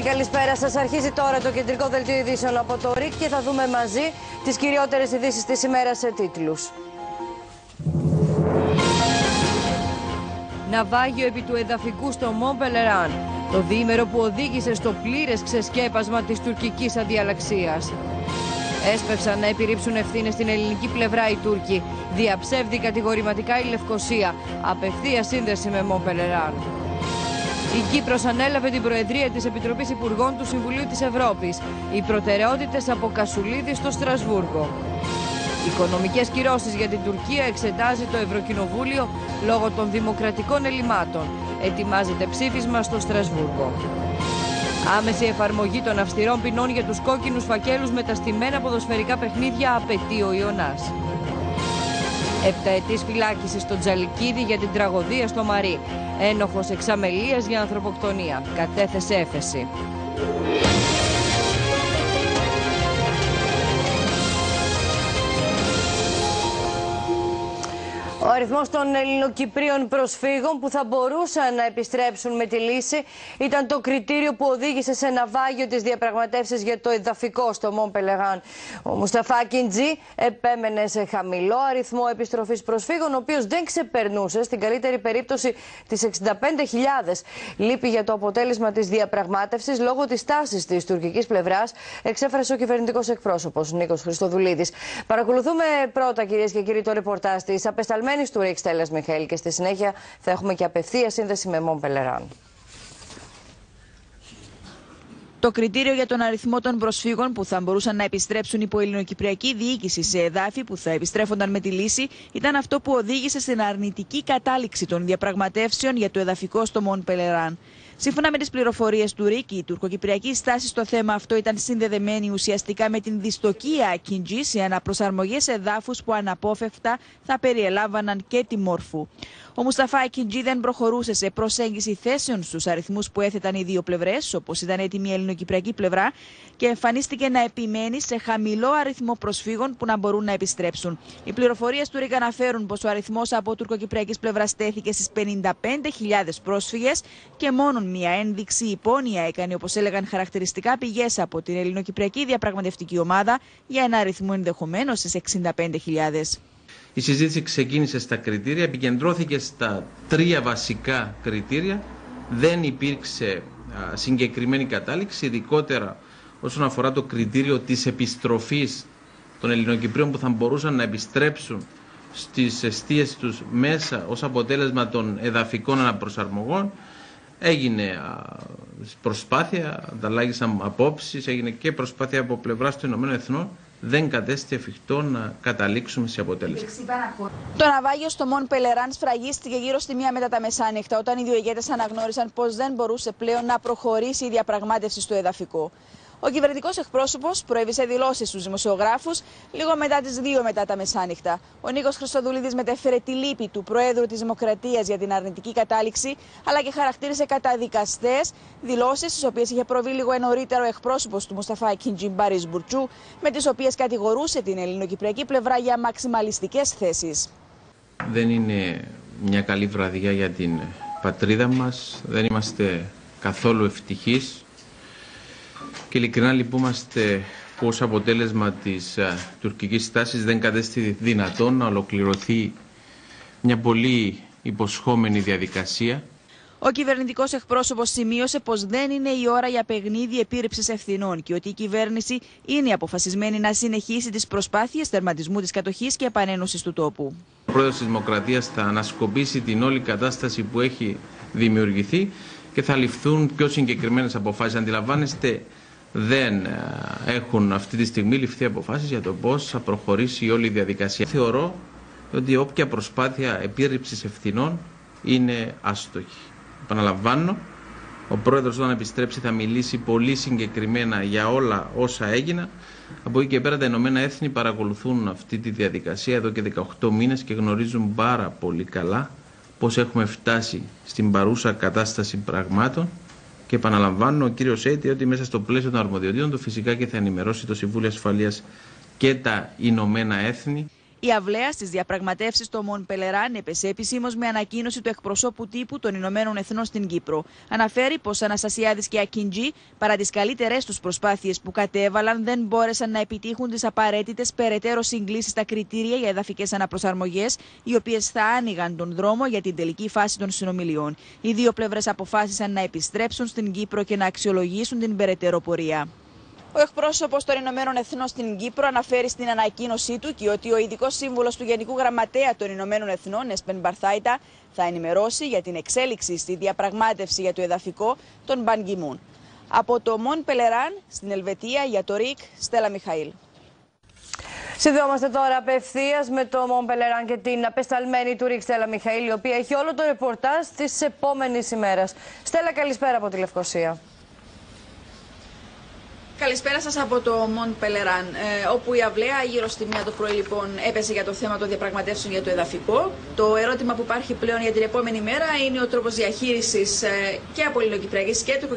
πολύ καλησπέρα σας. Αρχίζει τώρα το κεντρικό δελτίο ειδήσεων από το ΡΙΚ και θα δούμε μαζί τις κυριότερες ειδήσεις της ημέρας σε τίτλους. Ναυάγιο επί του εδαφικού στο Μομπελεράν. Το διήμερο που οδήγησε στο πλήρες ξεσκέπασμα της τουρκικής αντιαλλαξίας. Έσπευσαν να επιρρύψουν ευθύνες στην ελληνική πλευρά οι Τούρκοι. Διαψεύδει κατηγορηματικά η Λευκοσία. Απευθεία σύνδεση με Μομπελεράν. Η Κύπρος ανέλαβε την Προεδρία της Επιτροπής Υπουργών του Συμβουλίου της Ευρώπης. Οι προτεραιότητες από Κασουλίδη στο Στρασβούργο. Οικονομικές κυρώσεις για την Τουρκία εξετάζει το Ευρωκοινοβούλιο λόγω των δημοκρατικών ελλημάτων. Ετοιμάζεται ψήφισμα στο Στρασβούργο. Άμεση εφαρμογή των αυστηρών ποινών για τους κόκκινους φακέλους με τα στημένα ποδοσφαιρικά παιχνίδια απαιτεί ο Ιωνάς. Επταετής φυλάκισης στο Τζαλικίδη για την τραγωδία στο Μαρί. Ένοχος εξαμελίας για ανθρωποκτονία. Κατέθεσε έφεση. Ο αριθμός των Ελληνοκυπρίων προσφύγων που θα μπορούσαν να επιστρέψουν με τη λύση ήταν το κριτήριο που οδήγησε σε ναυάγιο τις διαπραγματεύσεις για το εδαφικό στο Μον Πελεγάν. Ο Μουσταφά Κιντζή επέμενε σε χαμηλό αριθμό επιστροφής προσφύγων, ο οποίος δεν ξεπερνούσε στην καλύτερη περίπτωση τις 65.000. Λείπει για το αποτέλεσμα της διαπραγμάτευσης λόγω της τάσης της τουρκικής πλευράς, εξέφρασε ο κυβερνητικός εκπρόσωπος Νίκος Χριστοδουλίδης. Παρακολουθούμε πρώτα κυρίες και κύριοι το ρεπορτάζ της Καλεσμένη του Ρίξ Τέλε Μιχαήλ και στη συνέχεια θα έχουμε και απευθεία σύνδεση με Μον Πελεράν. Το κριτήριο για τον αριθμό των προσφύγων που θα μπορούσαν να επιστρέψουν υπό ελληνοκυπριακή διοίκηση σε εδάφη που θα επιστρέφονταν με τη λύση ήταν αυτό που οδήγησε στην αρνητική κατάληξη των διαπραγματεύσεων για το εδαφικό στο Μον Πελεράν. Σύμφωνα με τις πληροφορίες του Ρίκη, η τουρκοκυπριακή στάση στο θέμα αυτό ήταν συνδεδεμένη ουσιαστικά με την δυστοκία Ακιντζή σε αναπροσαρμογές εδάφους που αναπόφευκτα θα περιελάμβαναν και τη Μόρφου. Ο Μουσταφά Ακιντζή δεν προχωρούσε σε προσέγγιση θέσεων στους αριθμούς που έθεταν οι δύο πλευρές, όπως ήταν έτοιμη η ελληνοκυπριακή πλευρά, και εμφανίστηκε να επιμένει σε χαμηλό αριθμό προσφύγων που να μπορούν να επιστρέψουν. Οι πληροφορίες του Ρίκ αναφέρουν πως ο αριθμός από τουρκοκυπριακής πλευράς στέθηκε στις 55.000 πρόσφυγες και μόνο μια ένδειξη υπόνοια έκανε, όπως έλεγαν χαρακτηριστικά πηγές από την ελληνοκυπριακή διαπραγματευτική ομάδα, για ένα αριθμό ενδεχομένως στις 65.000. Η συζήτηση ξεκίνησε στα κριτήρια, επικεντρώθηκε στα τρία βασικά κριτήρια. Δεν υπήρξε συγκεκριμένη κατάληξη, ειδικότερα όσον αφορά το κριτήριο της επιστροφής των Ελληνοκυπρίων που θα μπορούσαν να επιστρέψουν στις αιστείες τους μέσα ως αποτέλεσμα των εδαφικών αναπροσαρμογών Έγινε προσπάθεια, ανταλλάγησαν απόψεις, έγινε και προσπάθεια από πλευράς των Ηνωμένων Εθνών. Δεν κατέστη εφικτό να καταλήξουμε σε αποτέλεσμα. Το ναυάγιο στο Μον Πελεράν σφραγίστηκε γύρω στη μία μετά τα μεσάνυχτα, όταν οι δύο ηγέτε αναγνώρισαν πως δεν μπορούσε πλέον να προχωρήσει η διαπραγμάτευση στο εδαφικό. Ο κυβερνητικός εκπρόσωπος προέβησε δηλώσεις στους δημοσιογράφους λίγο μετά τις 2 μετά τα μεσάνυχτα. Ο Νίκος Χρυστοδουλίδης μετέφερε τη λύπη του Προέδρου της Δημοκρατίας για την αρνητική κατάληξη, αλλά και χαρακτήρισε καταδικαστές δηλώσεις, τι οποίες είχε προβεί λίγο νωρίτερα ο εκπρόσωπος του Μουσταφά Κιντζιμπάρη Μπουρτσού, με τις οποίες κατηγορούσε την ελληνοκυπριακή πλευρά για μαξιμαλιστικές θέσεις. Δεν είναι μια καλή βραδιά για την πατρίδα μας. Δεν είμαστε καθόλου ευτυχείς και ειλικρινά λυπούμαστε που ως αποτέλεσμα της α, τουρκικής στάσης δεν κατέστη δυνατόν να ολοκληρωθεί μια πολύ υποσχόμενη διαδικασία. Ο κυβερνητικός εκπρόσωπος σημείωσε πως δεν είναι η ώρα για παιχνίδι επίρρηψη ευθυνών και ότι η κυβέρνηση είναι αποφασισμένη να συνεχίσει τις προσπάθειες τερματισμού της κατοχής και επανένωσης του τόπου. Ο πρόεδρος της Δημοκρατίας θα ανασκοπήσει την όλη κατάσταση που έχει δημιουργηθεί και θα ληφθούν πιο συγκεκριμένες αποφάσεις. Αντιλαμβάνεστε, δεν ε, έχουν αυτή τη στιγμή ληφθεί αποφάσεις για το πώς θα προχωρήσει η όλη η διαδικασία. Θεωρώ ότι όποια προσπάθεια επίρρηψης ευθυνών είναι άστοχη. Επαναλαμβάνω, ο πρόεδρος όταν επιστρέψει θα μιλήσει πολύ συγκεκριμένα για όλα όσα έγιναν. Από εκεί και πέρα τα Ηνωμένα Έθνη παρακολουθούν αυτή τη διαδικασία εδώ και 18 μήνες και γνωρίζουν πάρα πολύ καλά πώς έχουμε φτάσει στην παρούσα κατάσταση πραγμάτων και επαναλαμβάνω ο κύριος Έτη ότι μέσα στο πλαίσιο των αρμοδιοτήτων του φυσικά και θα ενημερώσει το Συμβούλιο Ασφαλείας και τα Ηνωμένα Έθνη. Η αυλαία στις διαπραγματεύσεις στο Μον Πελεράν έπεσε επισήμως με ανακοίνωση του εκπροσώπου τύπου των Ηνωμένων Εθνών στην Κύπρο. Αναφέρει πως Αναστασιάδης και Ακιντζή, παρά τι καλύτερε τους προσπάθειες που κατέβαλαν, δεν μπόρεσαν να επιτύχουν τις απαραίτητες περαιτέρω συγκλήσεις στα κριτήρια για εδαφικές αναπροσαρμογές, οι οποίες θα άνοιγαν τον δρόμο για την τελική φάση των συνομιλιών. Οι δύο πλευρές αποφάσισαν να επιστρέψουν στην Κύπρο και να αξιολογήσουν την περαιτέρω πορεία. Ο εκπρόσωπος των Ηνωμένων Εθνών στην Κύπρο αναφέρει στην ανακοίνωσή του και ότι ο ειδικός σύμβουλος του Γενικού Γραμματέα των Ηνωμένων Εθνών, Εσπεν Μπαρθάιτα, θα ενημερώσει για την εξέλιξη στη διαπραγμάτευση για το εδαφικό των Μπαν Από το Μον Πελεράν στην Ελβετία για το ΡΙΚ, Στέλλα Μιχαήλ. Συνδεόμαστε τώρα απευθείας με το Μον Πελεράν και την απεσταλμένη του Ρίξ Στέλλα Μιχαήλ, η οποία έχει όλο το ρεπορτάζ της επόμενης ημέρας. Στέλλα, καλησπέρα από τη Λευκοσία. Καλησπέρα σας από το Μον Πελεράν, ε, όπου η αυλαία γύρω στη μία το πρωί λοιπόν έπεσε για το θέμα των διαπραγματεύσεων για το εδαφικό. Το ερώτημα που υπάρχει πλέον για την επόμενη μέρα είναι ο τρόπος διαχείρισης ε, και από ελληνοκυπριακής και του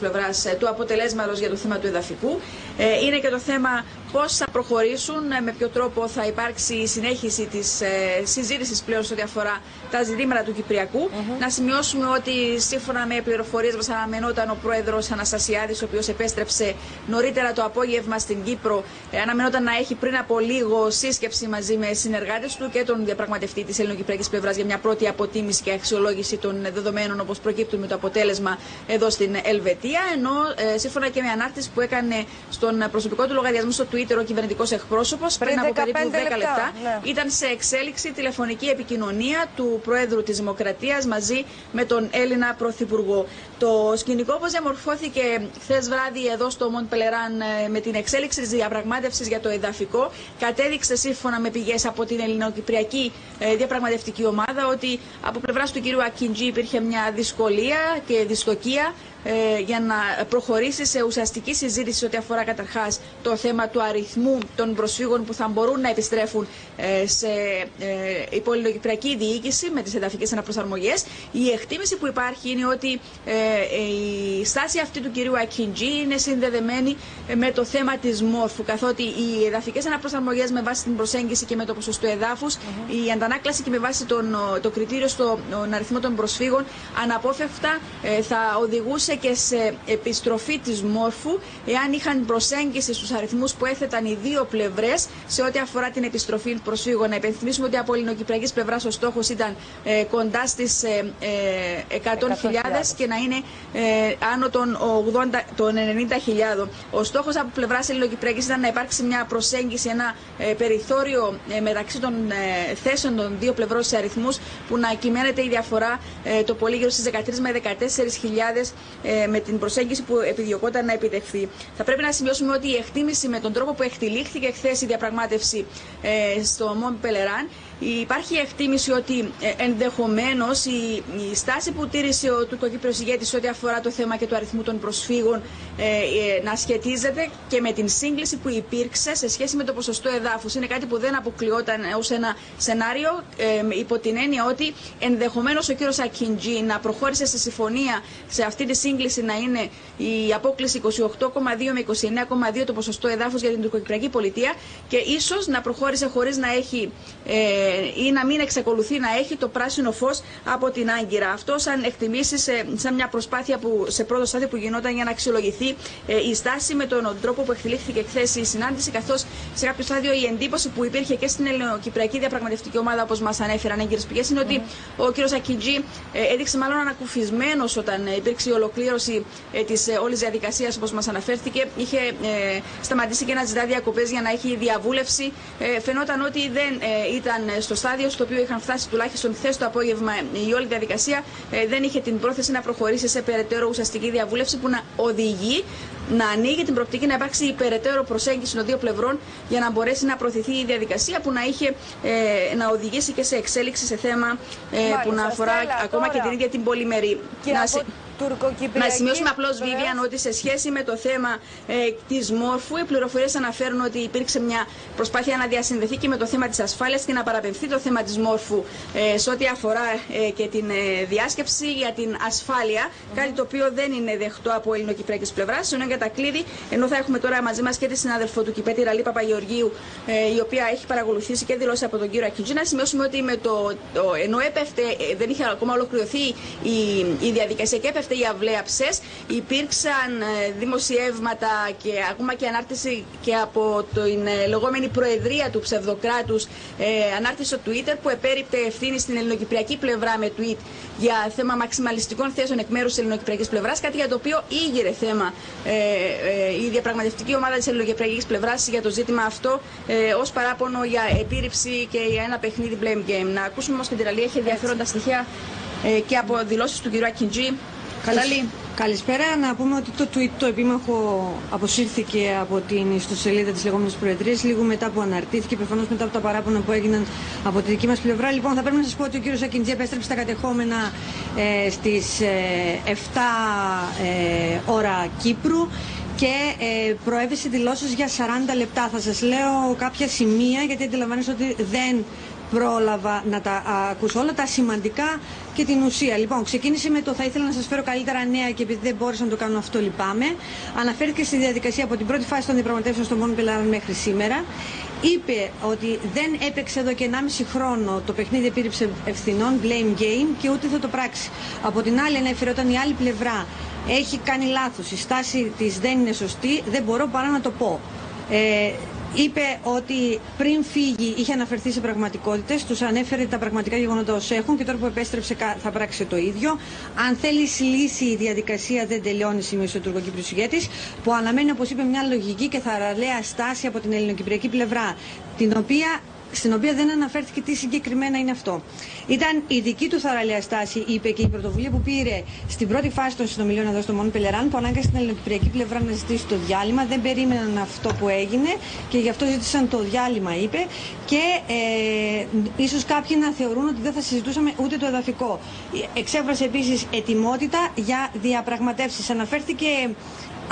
πλευράς ε, του αποτελέσματος για το θέμα του εδαφικού. Ε, είναι και το θέμα πώς θα προχωρήσουν, ε, με ποιο τρόπο θα υπάρξει η συνέχιση της ε, συζήτησης πλέον σε ό,τι αφορά τα ζητήματα του Κυπριακού. Να σημειώσουμε ότι σύμφωνα με πληροφορίες μας αναμενόταν ο πρόεδρος Αναστασιάδης, ο οποίος επέστρεψε νωρίτερα το απόγευμα στην Κύπρο. Ε, αναμενόταν να έχει πριν από λίγο σύσκεψη μαζί με συνεργάτες του και τον διαπραγματευτή της ελληνοκυπριακής πλευράς για μια πρώτη αποτίμηση και αξιολόγηση των δεδομένων όπως προκύπτουν με το αποτέλεσμα εδώ στην Ελβετία. Ενώ ε, σύμφωνα και με ανάρτηση που έκανε στον προσωπικό του λογαριασμό στο Twitter ο κυβερνητικός εκπρόσωπος πριν, από περίπου 10 λεπτά, λεπτά ναι. ήταν σε εξέλιξη τηλεφωνική επικοινωνία του Προέδρου της Δημοκρατίας μαζί με τον Έλληνα Πρωθυπουργό. Το σκηνικό όπως διαμορφώθηκε χθες βράδυ εδώ στο Μοντ Πελεράν ε, με την εξέλιξη της διαπραγμάτευσης για το εδαφικό κατέδειξε σύμφωνα με πηγές από την Ελληνοκυπριακή ε, διαπραγματευτική ομάδα ότι από πλευράς του κυρίου Ακιντζή υπήρχε μια δυσκολία και δυστοκία ε, για να προχωρήσει σε ουσιαστική συζήτηση ό,τι αφορά καταρχάς το θέμα του αριθμού των προσφύγων που θα μπορούν να επιστρέφουν ε, σε ε, υπολοιπριακή διοίκηση με τις εδαφικέ αναπροσαρμογές. Η εκτίμηση που υπάρχει είναι ότι ε, η στάση αυτή του κυρίου Ακιντζή είναι συνδεδεμένη με το θέμα της μόρφου, καθότι οι εδαφικέ αναπροσαρμογές με βάση την προσέγγιση και με το ποσοστό εδάφους, η αντανάκλαση και με βάση τον, το κριτήριο στον αριθμό των προσφύγων, αναπόφευκτα θα οδηγούσε και σε επιστροφή της μόρφου εάν είχαν προσέγγιση στους αριθμούς που έθεταν οι δύο πλευρές σε ό,τι αφορά την επιστροφή προσφύγων. Να υπενθυμίσουμε ότι από ελληνοκυπριακής πλευράς ο στόχος ήταν ε, κοντά στις ε, 100.000 ε, και να είναι ε, άνω των, 80, των 90.000. Ο στόχος από πλευράς ελληνοκυπριακής ήταν να υπάρξει μια προσέγγιση, ένα ε, περιθώριο μεταξύ των θέσεων των δύο πλευρών σε αριθμούς που να κυμαίνεται η διαφορά το πολύ γύρω στις 13 με 14.000 ε, με την προσέγγιση που επιδιωκόταν να επιτευχθεί. Θα πρέπει να σημειώσουμε ότι η εκτίμηση με τον τρόπο που εκτελήχθηκε χθες η διαπραγμάτευση ε, στο Μον Πελεράν Υπάρχει εκτίμηση ότι ε, ενδεχομένως η, η στάση που τήρησε ο τουρκοκύπριο ηγέτης ό,τι αφορά το θέμα και του αριθμού των προσφύγων ε, ε, να σχετίζεται και με την σύγκληση που υπήρξε σε σχέση με το ποσοστό εδάφους. Είναι κάτι που δεν αποκλειόταν ως ένα σενάριο ε, υπό την έννοια ότι ενδεχομένως ο κύριος Ακιντζή να προχώρησε σε συμφωνία σε αυτή τη σύγκληση να είναι η απόκληση 28,2 με 29,2 το ποσοστό εδάφους για την τουρκοκυπριακή πολιτεία και ίσως να προχώρησε χωρίς να έχει ε, ή να μην εξακολουθεί να έχει το πράσινο φως από την Άγκυρα. Αυτό σαν εκτιμήσεις σαν μια προσπάθεια που, σε πρώτο στάδιο που γινόταν για να αξιολογηθεί ε, η στάση με τον τρόπο που εκτελήχθηκε χθες η συνάντηση, καθώς σε κάποιο στάδιο η εντύπωση που υπήρχε και στην Ελληνοκυπριακή Διαπραγματευτική Ομάδα, όπως μας ανέφεραν έγκυρες πηγές, είναι ότι ο κ. Ακιτζή ε, έδειξε μάλλον ανακουφισμένος όταν υπήρξε η ολοκλήρωση ε, της όλης διαδικασίας, όπως μας αναφέρθηκε. Είχε σταματήσει και να ζητά διακοπές για να έχει διαβούλευση. Φαινόταν ότι δεν ήταν στο στάδιο στο οποίο είχαν φτάσει τουλάχιστον χθες το απόγευμα η όλη διαδικασία ε, δεν είχε την πρόθεση να προχωρήσει σε περαιτέρω ουσιαστική διαβούλευση που να οδηγεί να ανοίγει την προοπτική να υπάρξει η περαιτέρω προσέγγιση των δύο πλευρών για να μπορέσει να προωθηθεί η διαδικασία που να είχε ε, να οδηγήσει και σε εξέλιξη σε θέμα ε, που να αφορά ακόμα και την ίδια την πολυμερή. Και, από, τουρκοκυπριακή. Να σημειώσουμε απλώς, Βίβιαν, ότι σε σχέση με το θέμα ε, της Μόρφου, οι πληροφορίες αναφέρουν ότι υπήρξε μια προσπάθεια να διασυνδεθεί και με το θέμα της ασφάλειας και να παραπευθεί το θέμα της Μόρφου ε, σε ό,τι αφορά ε, και την ε, διάσκεψη για την ασφάλεια. Κάτι το οποίο δεν είναι δεχτό από ελληνοκυπριακής πλευράς. Ενώ για τα κλείδι, ενώ θα έχουμε τώρα μαζί μας και τη συνάδελφο του Κυπέτη Ραλή Παπαγεωργίου, ε, η οποία έχει παρακολουθήσει και δηλώσει από τον κύριο Ακιντζή. Να σημειώσουμε ότι με το, το, ενώ έπεφτε, ε, δεν είχε ακόμα ολοκληρωθεί η, η διαδικασία και έπεφτε η αυλαία ψες, υπήρξαν ε, δημοσιεύματα και ακόμα και ανάρτηση και από την ε, λεγόμενη προεδρία του ψευδοκράτους ε, ανάρτηση στο Twitter που επέριπτε ευθύνη στην ελληνοκυπριακή πλευρά με tweet για θέμα μαξιμαλιστικών θέσεων εκ μέρους της ελληνοκυπριακής πλευράς. Κάτι για το οποίο ήγηρε θέμα ε, ε, η διαπραγματευτική ομάδα της ελληνοκυπριακής πλευράς για το ζήτημα αυτό ε, ως παράπονο για επίρρηψη και για ένα παιχνίδι blame game. Να ακούσουμε όμως και την Ραλή, έχει ενδιαφέροντα στοιχεία ε, και από δηλώσεις του κ. Ακιντζή. Καλή. Καλησπέρα. Να πούμε ότι το tweet το επίμαχο αποσύρθηκε από την ιστοσελίδα της λεγόμενης Προεδρίας λίγο μετά που αναρτήθηκε, προφανώς μετά από τα παράπονα που έγιναν από τη δική μας πλευρά. Λοιπόν, θα πρέπει να σας πω ότι ο κύριος Ακιντζή επέστρεψε στα κατεχόμενα ε, στις ε, 7 ε, ώρα Κύπρου και ε, προέβησε δηλώσεις για 40 λεπτά. Θα σας λέω κάποια σημεία γιατί αντιλαμβάνεστε ότι δεν πρόλαβα να τα ακούσω όλα τα σημαντικά και την ουσία. Λοιπόν, ξεκίνησε με το θα ήθελα να σας φέρω καλύτερα νέα και επειδή δεν μπόρεσα να το κάνω αυτό, λυπάμαι. Αναφέρθηκε στη διαδικασία από την πρώτη φάση των διαπραγματεύσεων στο Μόνο Πελάραν μέχρι σήμερα. Είπε ότι δεν έπαιξε εδώ και 1,5 χρόνο το παιχνίδι επίρρηψη ευθυνών, blame game και ούτε θα το πράξει. Από την άλλη, ανέφερε όταν η άλλη πλευρά έχει κάνει λάθος, η στάση της δεν είναι σωστή, δεν μπορώ παρά να το πω. Ε, είπε ότι πριν φύγει είχε αναφερθεί σε πραγματικότητες, τους ανέφερε τα πραγματικά γεγονότα ω έχουν και τώρα που επέστρεψε θα πράξει το ίδιο. Αν θέλει λύση, η διαδικασία δεν τελειώνει, σημείωσε ο τουρκοκύπριο ηγέτης, που αναμένει, όπως είπε, μια λογική και θαραλέα στάση από την ελληνοκυπριακή πλευρά, την οποία στην οποία δεν αναφέρθηκε τι συγκεκριμένα είναι αυτό. Ήταν η δική του θαραλέα στάση, είπε και η πρωτοβουλία που πήρε στην πρώτη φάση των συνομιλίων εδώ στο Μόνο Πελεράν, που ανάγκασε την ελληνική πλευρά να ζητήσει το διάλειμμα. Δεν περίμεναν αυτό που έγινε και γι' αυτό ζήτησαν το διάλειμμα, είπε. Και ε, ίσως κάποιοι να θεωρούν ότι δεν θα συζητούσαμε ούτε το εδαφικό. Εξέφρασε επίσης ετοιμότητα για διαπραγματεύσεις. Αναφέρθηκε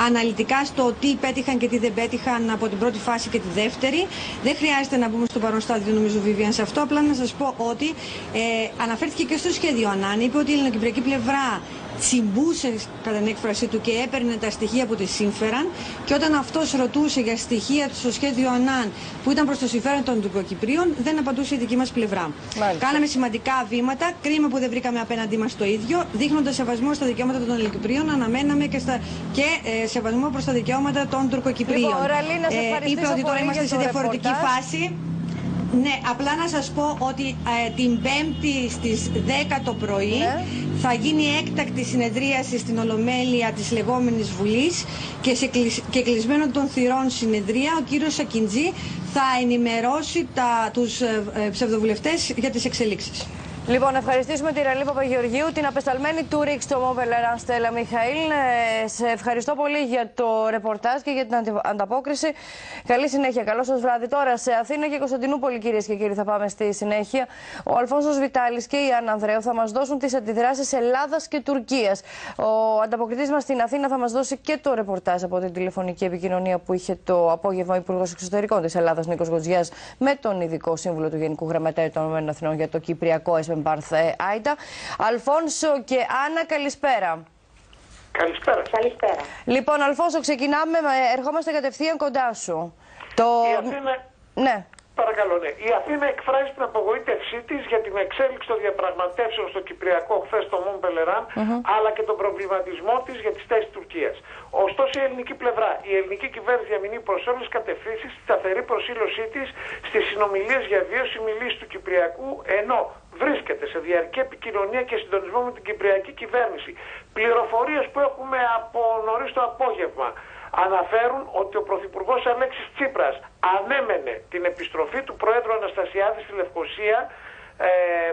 αναλυτικά στο τι πέτυχαν και τι δεν πέτυχαν από την πρώτη φάση και τη δεύτερη. Δεν χρειάζεται να μπούμε στο παρόν στάδιο, νομίζω, Βιβιαν, σε αυτό. Απλά να σας πω ότι ε, αναφέρθηκε και στο σχέδιο Ανάν. Είπε ότι η ελληνοκυπριακή πλευρά τσιμπούσες κατά την έκφρασή του και έπαιρνε τα στοιχεία που τη σύμφεραν και όταν αυτός ρωτούσε για στοιχεία του στο σχέδιο ΑΝΑΝ που ήταν προς το συμφέρον των Τουρκοκυπρίων, δεν απαντούσε η δική μας πλευρά. Μάλιστα. Κάναμε σημαντικά βήματα. Κρίμα που δεν βρήκαμε απέναντί μας το ίδιο. Δείχνοντας σεβασμό στα δικαιώματα των Ελληνοκυπρίων, αναμέναμε και, στα... και ε, σεβασμό προς τα δικαιώματα των Τουρκοκυπρίων. Λοιπόν, ε, είπε ότι τώρα είμαστε σε διαφορετική φάση. Ναι, απλά να σας πω ότι ε, την Πέμπτη στις 10 το πρωί ναι. θα γίνει έκτακτη συνεδρίαση στην Ολομέλεια της λεγόμενης Βουλής και, σε και κλεισμένο των θυρών συνεδρία ο κύριος Σακιντζή θα ενημερώσει τα, τους ε, ε, ψευδοβουλευτές για τις εξελίξεις. Λοιπόν, ευχαριστήσουμε τη Ραλή Παπαγεωργίου, την απεσταλμένη του Ρίξ στο Μόβελεραν Στέλλα Μιχαήλ. Ε, σε ευχαριστώ πολύ για το ρεπορτάζ και για την ανταπόκριση. Καλή συνέχεια. Καλό σας βράδυ. Τώρα σε Αθήνα και Κωνσταντινούπολη, κυρίες και κύριοι, θα πάμε στη συνέχεια. Ο Αλφόνσος Βιτάλης και η Άννα Ανδρέου θα μας δώσουν τις αντιδράσεις Ελλάδας και Τουρκίας. Ο ανταποκριτής μας στην Αθήνα θα μας δώσει και το ρεπορτάζ από την τηλεφωνική επικοινωνία που είχε το απόγευμα ο Υπουργός Εξωτερικών της Ελλάδας, Νίκος Γοτζιά, με τον ειδικό σύμβουλο του Γενικού Γραμματέα των ΗΠΑ για το Κυπριακό Μπαρθέ Άιτα. Αλφόνσο και Άννα, καλησπέρα. Καλησπέρα. Καλησπέρα. Λοιπόν, Αλφόνσο, ξεκινάμε, ερχόμαστε κατευθείαν κοντά σου. Το... Η Αθήνα... Ναι. Παρακαλώ, ναι. Η Αθήνα εκφράζει την απογοήτευσή της για την εξέλιξη των διαπραγματεύσεων στο Κυπριακό χθες στο Μον Πελεράν, αλλά και τον προβληματισμό της για τις θέσεις Τουρκίας. Ωστόσο, η ελληνική πλευρά, η ελληνική κυβέρνηση διαμηνεί προς όλες τις κατευθύνσεις τη σταθερή προσήλωσή της στις συνομιλίες για βιώσιμη λύση του Κυπριακού, ενώ βρίσκεται σε διαρκή επικοινωνία και συντονισμό με την Κυπριακή κυβέρνηση. Πληροφορίες που έχουμε από νωρίς το απόγευμα αναφέρουν ότι ο Πρωθυπουργός Αλέξης Τσίπρας ανέμενε την επιστροφή του Προέδρου Αναστασιάδης στη Λευκοσία ε,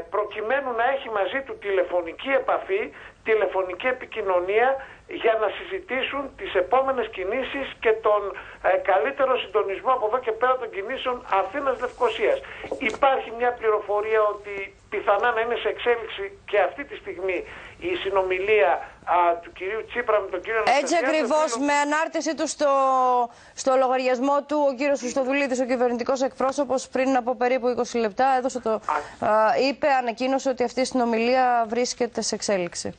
προκειμένου να έχει μαζί του τηλεφωνική επαφή τηλεφωνική επικοινωνία για να συζητήσουν τις επόμενες κινήσεις και τον ε, καλύτερο συντονισμό από εδώ και πέρα των κινήσεων Αθήνας-Λευκοσίας. Υπάρχει μια πληροφορία ότι πιθανά να είναι σε εξέλιξη και αυτή τη στιγμή η συνομιλία α, του κυρίου Τσίπρα με τον κύριο Έτσι ακριβώς, με ανάρτηση του στο, στο λογαριασμό του, ο κύριος Χριστοδουλίδη, ο κυβερνητικός εκπρόσωπος, πριν από περίπου 20 λεπτά, έδωσε το, α, είπε, ανακοίνωσε ότι αυτή η συνομιλία βρίσκεται σε εξέλιξη.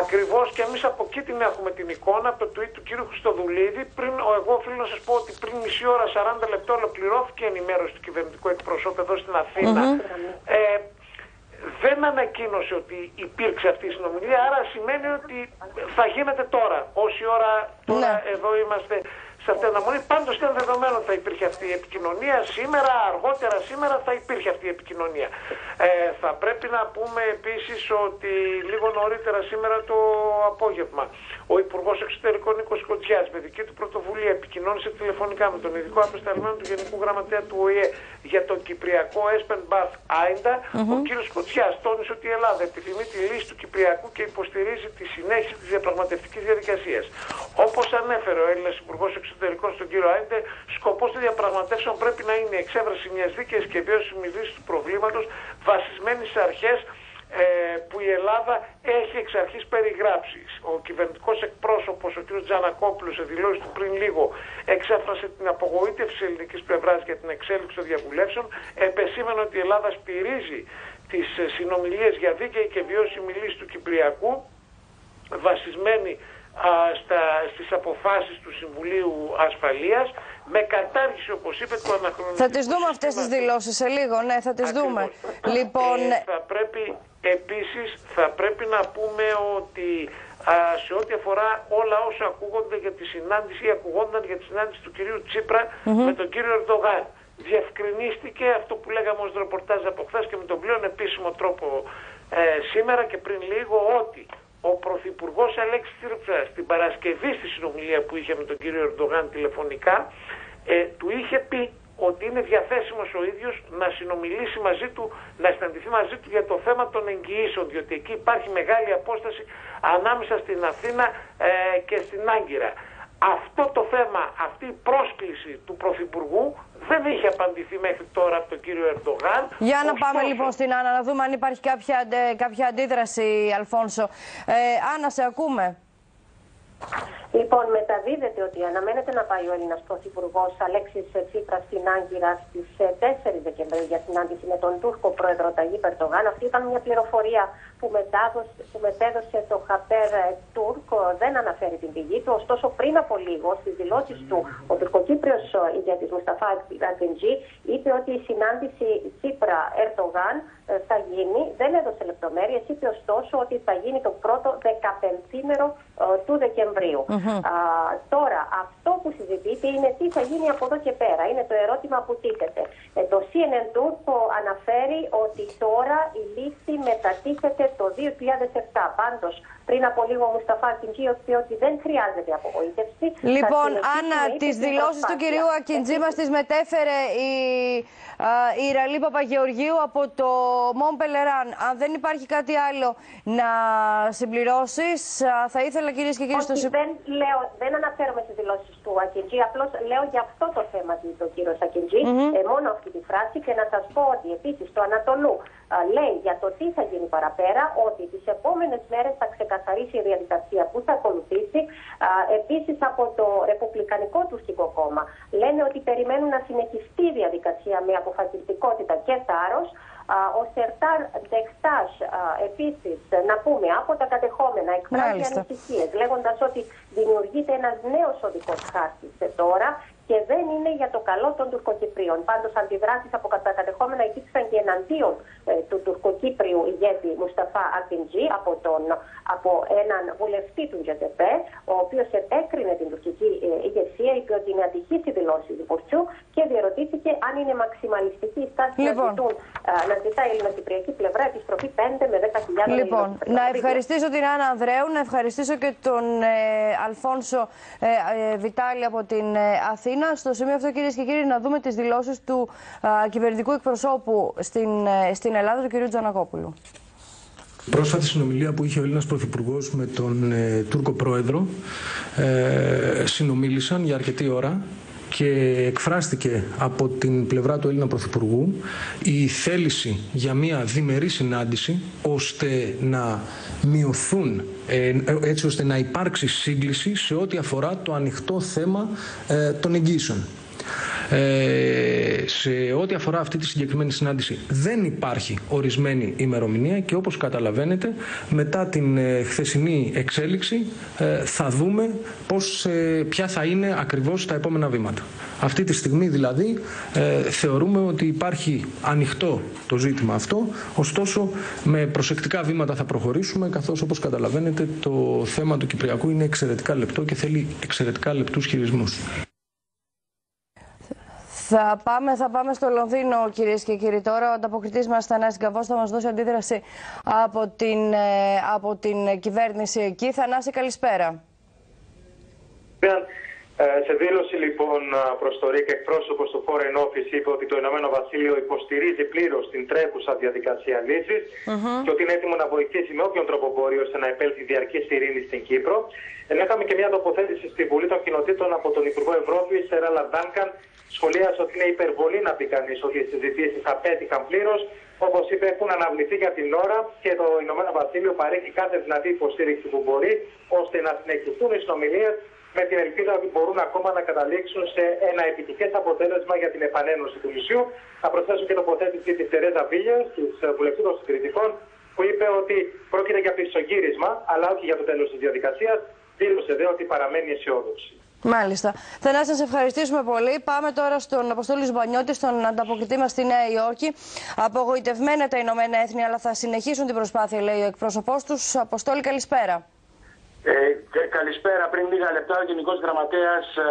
Ακριβώς και εμείς από εκεί την έχουμε την εικόνα, από το tweet του κύριου Χριστοδουλίδη. Πριν, εγώ οφείλω να σας πω ότι πριν μισή ώρα, 40 λεπτά, ολοκληρώθηκε η ενημέρωση του κυβερνητικού εκπροσώπου εδώ στην Αθήνα. ε, δεν ανακοίνωσε ότι υπήρξε αυτή η συνομιλία, άρα σημαίνει ότι θα γίνεται τώρα. Όση ώρα τώρα Ναι. εδώ είμαστε σε αυτή την αναμονή. Πάντως ήταν δεδομένο ότι θα υπήρχε αυτή η επικοινωνία. Σήμερα, αργότερα σήμερα θα υπήρχε αυτή η επικοινωνία. Ε, θα πρέπει να πούμε επίσης ότι λίγο νωρίτερα σήμερα το απόγευμα ο Υπουργός Εξωτερικών Νίκος Κοντζιάς με δική του πρωτοβουλία επικοινώνησε τηλεφωνικά με τον ειδικό απεσταλμένο του Γενικού Γραμματέα του ΟΗΕ για το Κυπριακό Έσπεν Μπαθ Άιντα. Ο κύριος Κοντζιάς τόνισε ότι η Ελλάδα επιθυμεί τη λύση του Κυπριακού και υποστηρίζει τη συνέχιση της διαπραγματευτικής διαδικασίας. Όπως ανέφερε ο Έλληνας Υπουργός Εξωτερικών στον κύριο Άιντε, σκοπός των διαπραγματεύσεων πρέπει να είναι η εξέβραση μιας δίκαιης και βιώσιμης λύσης του προβλήματος βασισμένη σε αρχές ε, που η Ελλάδα έχει εξ αρχής περιγράψει. Ο κυβερνητικός εκπρόσωπος, ο κ. Τζανακόπουλος, σε δηλώσεις του πριν λίγο, εξέφρασε την απογοήτευση της ελληνικής πλευράς για την εξέλιξη των διαβουλεύσεων, επεσήμενε ότι η Ελλάδα σπηρίζει τις ε, συνομιλίες για δίκαιη και βιώσιμη λύση του Κυπριακού, βασισμένη α, στα, στις αποφάσεις του Συμβουλίου Ασφαλείας, με κατάργηση, όπως είπε, του αναχρονιστικού Θα τις δούμε αυτές τις συστήματος. δηλώσεις σε λίγο, ναι, θα τις δούμε. Ακριβώς. Λοιπόν, Ε, θα πρέπει επίσης θα πρέπει να πούμε ότι α, σε ό,τι αφορά όλα όσα ακούγονται για τη συνάντηση ή ακουγόνταν για τη συνάντηση του κυρίου Τσίπρα με τον κύριο Ερντογάν. Διευκρινίστηκε αυτό που λέγαμε ως ρεπορτάζ από χθες και με τον πλέον επίσημο τρόπο ε, σήμερα και πριν λίγο ότι ο Πρωθυπουργός Αλέξης Τσίπρα την Παρασκευή στη συνομιλία που είχε με τον κύριο Ερντογάν τηλεφωνικά ε, του είχε πει ότι είναι διαθέσιμος ο ίδιος να συνομιλήσει μαζί του, να συναντηθεί μαζί του για το θέμα των εγγυήσεων, διότι εκεί υπάρχει μεγάλη απόσταση ανάμεσα στην Αθήνα ε, και στην Άγκυρα. Αυτό το θέμα, αυτή η πρόσκληση του Πρωθυπουργού δεν είχε απαντηθεί μέχρι τώρα από τον κύριο Ερντογάν. για να πάμε Ωστόσο, λοιπόν στην Άννα, να δούμε αν υπάρχει κάποια, αντε- κάποια αντίδραση, Αλφόνσο. Ε, Άννα, σε ακούμε. Λοιπόν, μεταδίδεται ότι αναμένεται να πάει ο Έλληνας Πρωθυπουργός Αλέξης Τσίπρας στην Άγκυρα στις 4 Δεκεμβρίου για συνάντηση με τον Τούρκο πρόεδρο Ταγί Περτογάν. Αυτή ήταν μια πληροφορία που, μετάδοσε, που μετέδωσε το Χαπέρ Τούρκ. Δεν αναφέρει την πηγή του. Ωστόσο, πριν από λίγο, στις δηλώσεις του, ο τουρκοκύπριος ηγέτης Μουσταφά Ακτεντζή είπε ότι η συνάντηση Τσίπρα-Ερτογάν ε, θα γίνει. Δεν έδωσε λεπτομέρειες. Είπε ωστόσο ότι θα γίνει το πρώτο 15μέρο του Δεκεμβρίου. Α, τώρα, αυτό που συζητείται είναι τι θα γίνει από εδώ και πέρα. Είναι το ερώτημα που τίθεται. Ε, το CNN Turco αναφέρει ότι τώρα η λύση μετατίθεται το 2007. Πάντως, πριν από λίγο ο Μουσταφά Κιντζή είπε ότι δεν χρειάζεται απογοήτευση. Θα Λοιπόν, συνεχίσουμε, Άννα, είπε, τις στην δηλώσεις του προσπάθεια. κυρίου Ακιντζή μας τις μετέφερε η, α, η Ραλή Παπαγεωργίου από το Μον Πελεράν. Αν δεν υπάρχει κάτι άλλο να συμπληρώσεις, α, θα ήθελα κυρίες και κύριοι στο Όχι, συ- δεν, λέω, δεν αναφέρομαι στις δηλώσεις του Ακιντζή. Απλώς λέω για αυτό το θέμα του κύριο Ακιντζή, ε, μόνο αυτή τη φράση. Και να σας πω ότι επίσης το Ανατολού α, λέει για το τι θα γίνει παραπέρα, ότι τις επόμενες μέρες θα ξεκαθαρίσει η διαδικασία που θα ακολουθήσει. Επίσης από το Ρεπουμπλικανικό Τουρκικό Κόμμα λένε ότι περιμένουν να συνεχιστεί η διαδικασία με αποφασιστικότητα και θάρρος. Α, Ο Σερτάρ Ντεχτάς επίσης να πούμε από τα κατεχόμενα εκφράζει Μάλιστα. ανησυχίες λέγοντας ότι δημιουργείται ένας νέος οδικός χάρτης ε, τώρα και δεν είναι για το καλό των Τουρκοκυπρίων. Πάντως αντιδράσεις από τα κατεχόμενα υπήρξαν και εναντίον ε, του Τουρκοκύπριου ηγέτη Μουσταφά Ακιντζή από, τον, από έναν βουλευτή του Τζετεπέ, ο οποίος επέκρινε την τουρκική ε, ηγεσία, είπε ότι είναι ατυχής η δηλώση του Πουρτσού και διαρωτήθηκε αν είναι μαξιμαλιστική η στάση Λοιπόν. να, ζητούν, α, να ζητάει η ελληνοκυπριακή πλευρά επιστροφή 5 με 10.000 Λοιπόν, Ελληνοκυπρίων. να ευχαριστήσω την Άννα Ανδρέου, να ευχαριστήσω και τον ε, Αλφόνσο ε, ε, Βιτάλη από την ε, Αθήνα. Στο σημείο αυτό, κυρίες και κύριοι, να δούμε τις δηλώσεις του α, κυβερνητικού εκπροσώπου στην, ε, στην Ελλάδα, του κ. Τζανακόπουλου. Πρόσφατη συνομιλία που είχε ο Έλληνας Πρωθυπουργός με τον ε, Τούρκο Πρόεδρο ε, συνομίλησαν για αρκετή ώρα και εκφράστηκε από την πλευρά του Έλληνα Πρωθυπουργού η θέληση για μια διμερή συνάντηση ώστε να μειωθούν, ε, έτσι ώστε να υπάρξει σύγκληση σε ό,τι αφορά το ανοιχτό θέμα ε, των εγγύσεων. Ε, σε ό,τι αφορά αυτή τη συγκεκριμένη συνάντηση δεν υπάρχει ορισμένη ημερομηνία και όπως καταλαβαίνετε μετά την ε, χθεσινή εξέλιξη ε, θα δούμε πώς, ε, ποια θα είναι ακριβώς τα επόμενα βήματα. Αυτή τη στιγμή δηλαδή ε, θεωρούμε ότι υπάρχει ανοιχτό το ζήτημα αυτό, ωστόσο με προσεκτικά βήματα θα προχωρήσουμε καθώς όπως καταλαβαίνετε το θέμα του Κυπριακού είναι εξαιρετικά λεπτό και θέλει εξαιρετικά λεπτούς χειρισμούς. Θα πάμε, θα πάμε στο Λονδίνο, κυρίες και κύριοι. Τώρα ο ανταποκριτής μας, Θανάσης Γκαβός, θα μας δώσει αντίδραση από την, ε, από την κυβέρνηση εκεί. Θανάση, καλησπέρα. Ε, σε δήλωση λοιπόν προς το ΡΙΚ, εκπρόσωπος του Foreign Office είπε ότι το Ηνωμένο Βασίλειο υποστηρίζει πλήρως την τρέχουσα διαδικασία λύσης και ότι είναι έτοιμο να βοηθήσει με όποιον τρόπο μπορεί ώστε να επέλθει διαρκή ειρήνη στην Κύπρο. Ενώ είχαμε και μια τοποθέτηση στη Βουλή των Κοινοτήτων από τον Υπουργό Ευρώπης, Σεράλα Ντάνκαν, σχολίασε ότι είναι υπερβολή να πει κανείς ότι οι συζητήσεις απέτυχαν πλήρως. Όπως είπε, έχουν αναβληθεί για την ώρα και το Ηνωμένο Βασίλειο παρέχει κάθε δυνατή υποστήριξη που μπορεί ώστε να συνεχιστούν οι συνομιλίες με την ελπίδα ότι μπορούν ακόμα να καταλήξουν σε ένα επιτυχές αποτέλεσμα για την επανένωση του νησιού. Θα προσθέσω και τοποθέτηση της Τερέζα Βίλιας, της βουλευτής των συντηρητικών, που είπε ότι πρόκειται για πισωγύρισμα, αλλά όχι για το τέλος της διαδικασίας. Δήλωσε δε ότι παραμένει αισιόδοξη. Μάλιστα. Θα να σας ευχαριστήσουμε πολύ. Πάμε τώρα στον Αποστόλη Ζουμπανιώτη, στον ανταποκριτή μας στη Νέα Υόρκη. Απογοητευμένα τα Ηνωμένα Έθνη, αλλά θα συνεχίσουν την προσπάθεια, λέει ο εκπρόσωπός τους. Αποστόλη, καλησπέρα. Ε, καλησπέρα. Πριν λίγα λεπτά, ο Γενικός Γραμματέας, ε,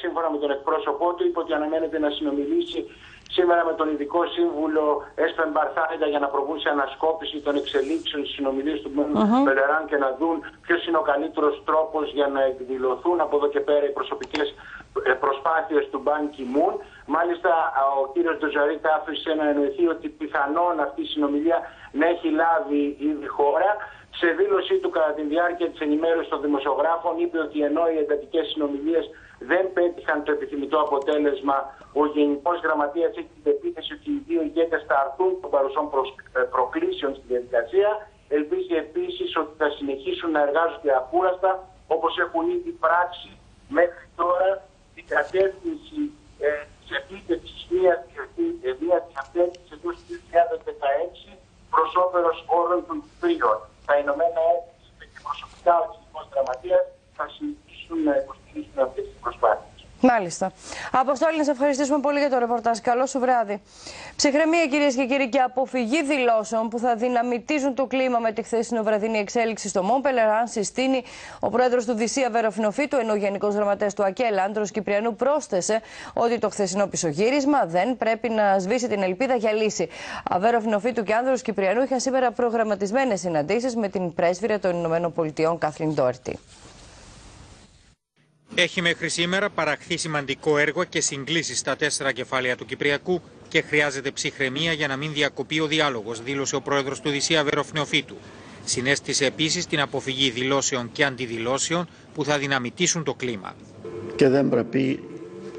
σύμφωνα με τον εκπρόσωπό του, είπε ότι αναμένεται να συνομιλήσει σήμερα με τον ειδικό σύμβουλο Έσπεν Μπαρθάιντα για να προβούν σε ανασκόπηση των εξελίξεων στις συνομιλίες του Μπελεράν και να δουν ποιος είναι ο καλύτερος τρόπος για να εκδηλωθούν από εδώ και πέρα οι προσωπικές ε, προσπάθειες του Μπαν Κιμούν. Μάλιστα, ο κύριος Ντοζαρίτα άφησε να εννοηθεί ότι πιθανόν αυτή η συνομιλία να έχει λάβει ήδη χώρα. Σε δήλωσή του κατά τη διάρκεια της ενημέρωσης των δημοσιογράφων είπε ότι ενώ οι εντατικές συνομιλίες δεν πέτυχαν το επιθυμητό αποτέλεσμα, ο Γενικός Γραμματεία έχει την πεποίθηση ότι οι δύο ηγέτες θα αρθούν των παρουσών ε, προκλήσεων στη διαδικασία. Ελπίζει επίσης ότι θα συνεχίσουν να εργάζονται ακούραστα όπως έχουν ήδη πράξει μέχρι τώρα την κατεύθυνση ε, της επίτευξη μιας διαθέτηση εντός του 2016 προς όφελος όλων των Κυπρίων. Τα Ηνωμένα Έθνη και προσωπικά ο Γενικό Γραμματείας θα συνεχίσουν να υποστηρίζουν αυτές τις προσπάθειες. Μάλιστα. Αποστόλη, να σε ευχαριστήσουμε πολύ για το ρεπορτάζ. Καλό σου βράδυ. Ψυχραιμία, κυρίες και κύριοι, και αποφυγή δηλώσεων που θα δυναμητίζουν το κλίμα με τη χθεσινή βραδινή εξέλιξη στο Μόμπελερ, αν συστήνει ο πρόεδρος του Δυσία Βεροφινοφίτου, ενώ ο Γενικός Γραμματέας του ΑΚΕΛ, Άντρο Κυπριανού, πρόσθεσε ότι το χθεσινό πισωγύρισμα δεν πρέπει να σβήσει την ελπίδα για λύση. Αβέροφινοφίτου και Άνδρος Κυπριανού είχαν σήμερα προγραμματισμένες συναντήσεις με την πρέσβυρα των ΗΠΑ, Κάθλιν Ντόρτι. Έχει μέχρι σήμερα παραχθεί σημαντικό έργο και συγκλήσεις στα τέσσερα κεφάλαια του Κυπριακού και χρειάζεται ψυχραιμία για να μην διακοπεί ο διάλογος, δήλωσε ο πρόεδρος του Δυσία Βεροφνεοφύτου. Συνέστησε επίσης την αποφυγή δηλώσεων και αντιδηλώσεων που θα δυναμητήσουν το κλίμα. Και δεν πρέπει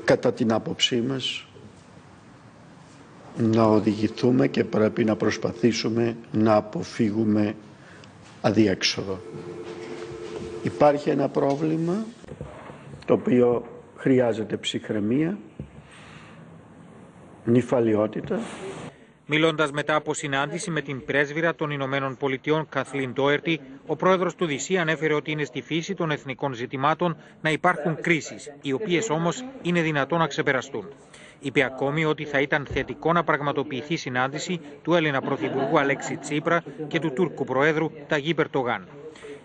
κατά την άποψή μας να οδηγηθούμε και πρέπει να προσπαθήσουμε να αποφύγουμε αδίέξοδο. Υπάρχει ένα πρόβλημα το οποίο χρειάζεται ψυχραιμία, νυφαλιότητα. Μιλώντας μετά από συνάντηση με την πρέσβυρα των Ηνωμένων Πολιτειών Καθλίν Τόερτη, ο πρόεδρος του ΔΥΣΥ ανέφερε ότι είναι στη φύση των εθνικών ζητημάτων να υπάρχουν κρίσεις, οι οποίες όμως είναι δυνατόν να ξεπεραστούν. Είπε ακόμη ότι θα ήταν θετικό να πραγματοποιηθεί συνάντηση του Έλληνα Πρωθυπουργού Αλέξη Τσίπρα και του Τούρκου Προέδρου Ταγί Περτογάν.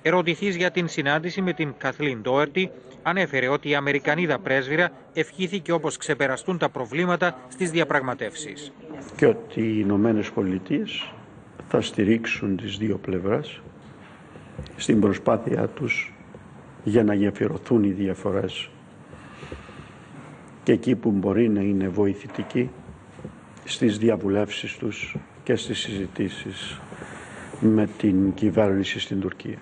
Ερωτηθής για την συνάντηση με την Καθλίν Ντόερτη, ανέφερε ότι η Αμερικανίδα πρέσβυρα ευχήθηκε όπως ξεπεραστούν τα προβλήματα στις διαπραγματεύσεις. Και ότι οι Ηνωμένες Πολιτείες θα στηρίξουν τις δύο πλευράς στην προσπάθειά τους για να γεφυρωθούν οι διαφορές και εκεί που μπορεί να είναι βοηθητικοί στις διαβουλεύσεις τους και στις συζητήσεις με την κυβέρνηση στην Τουρκία.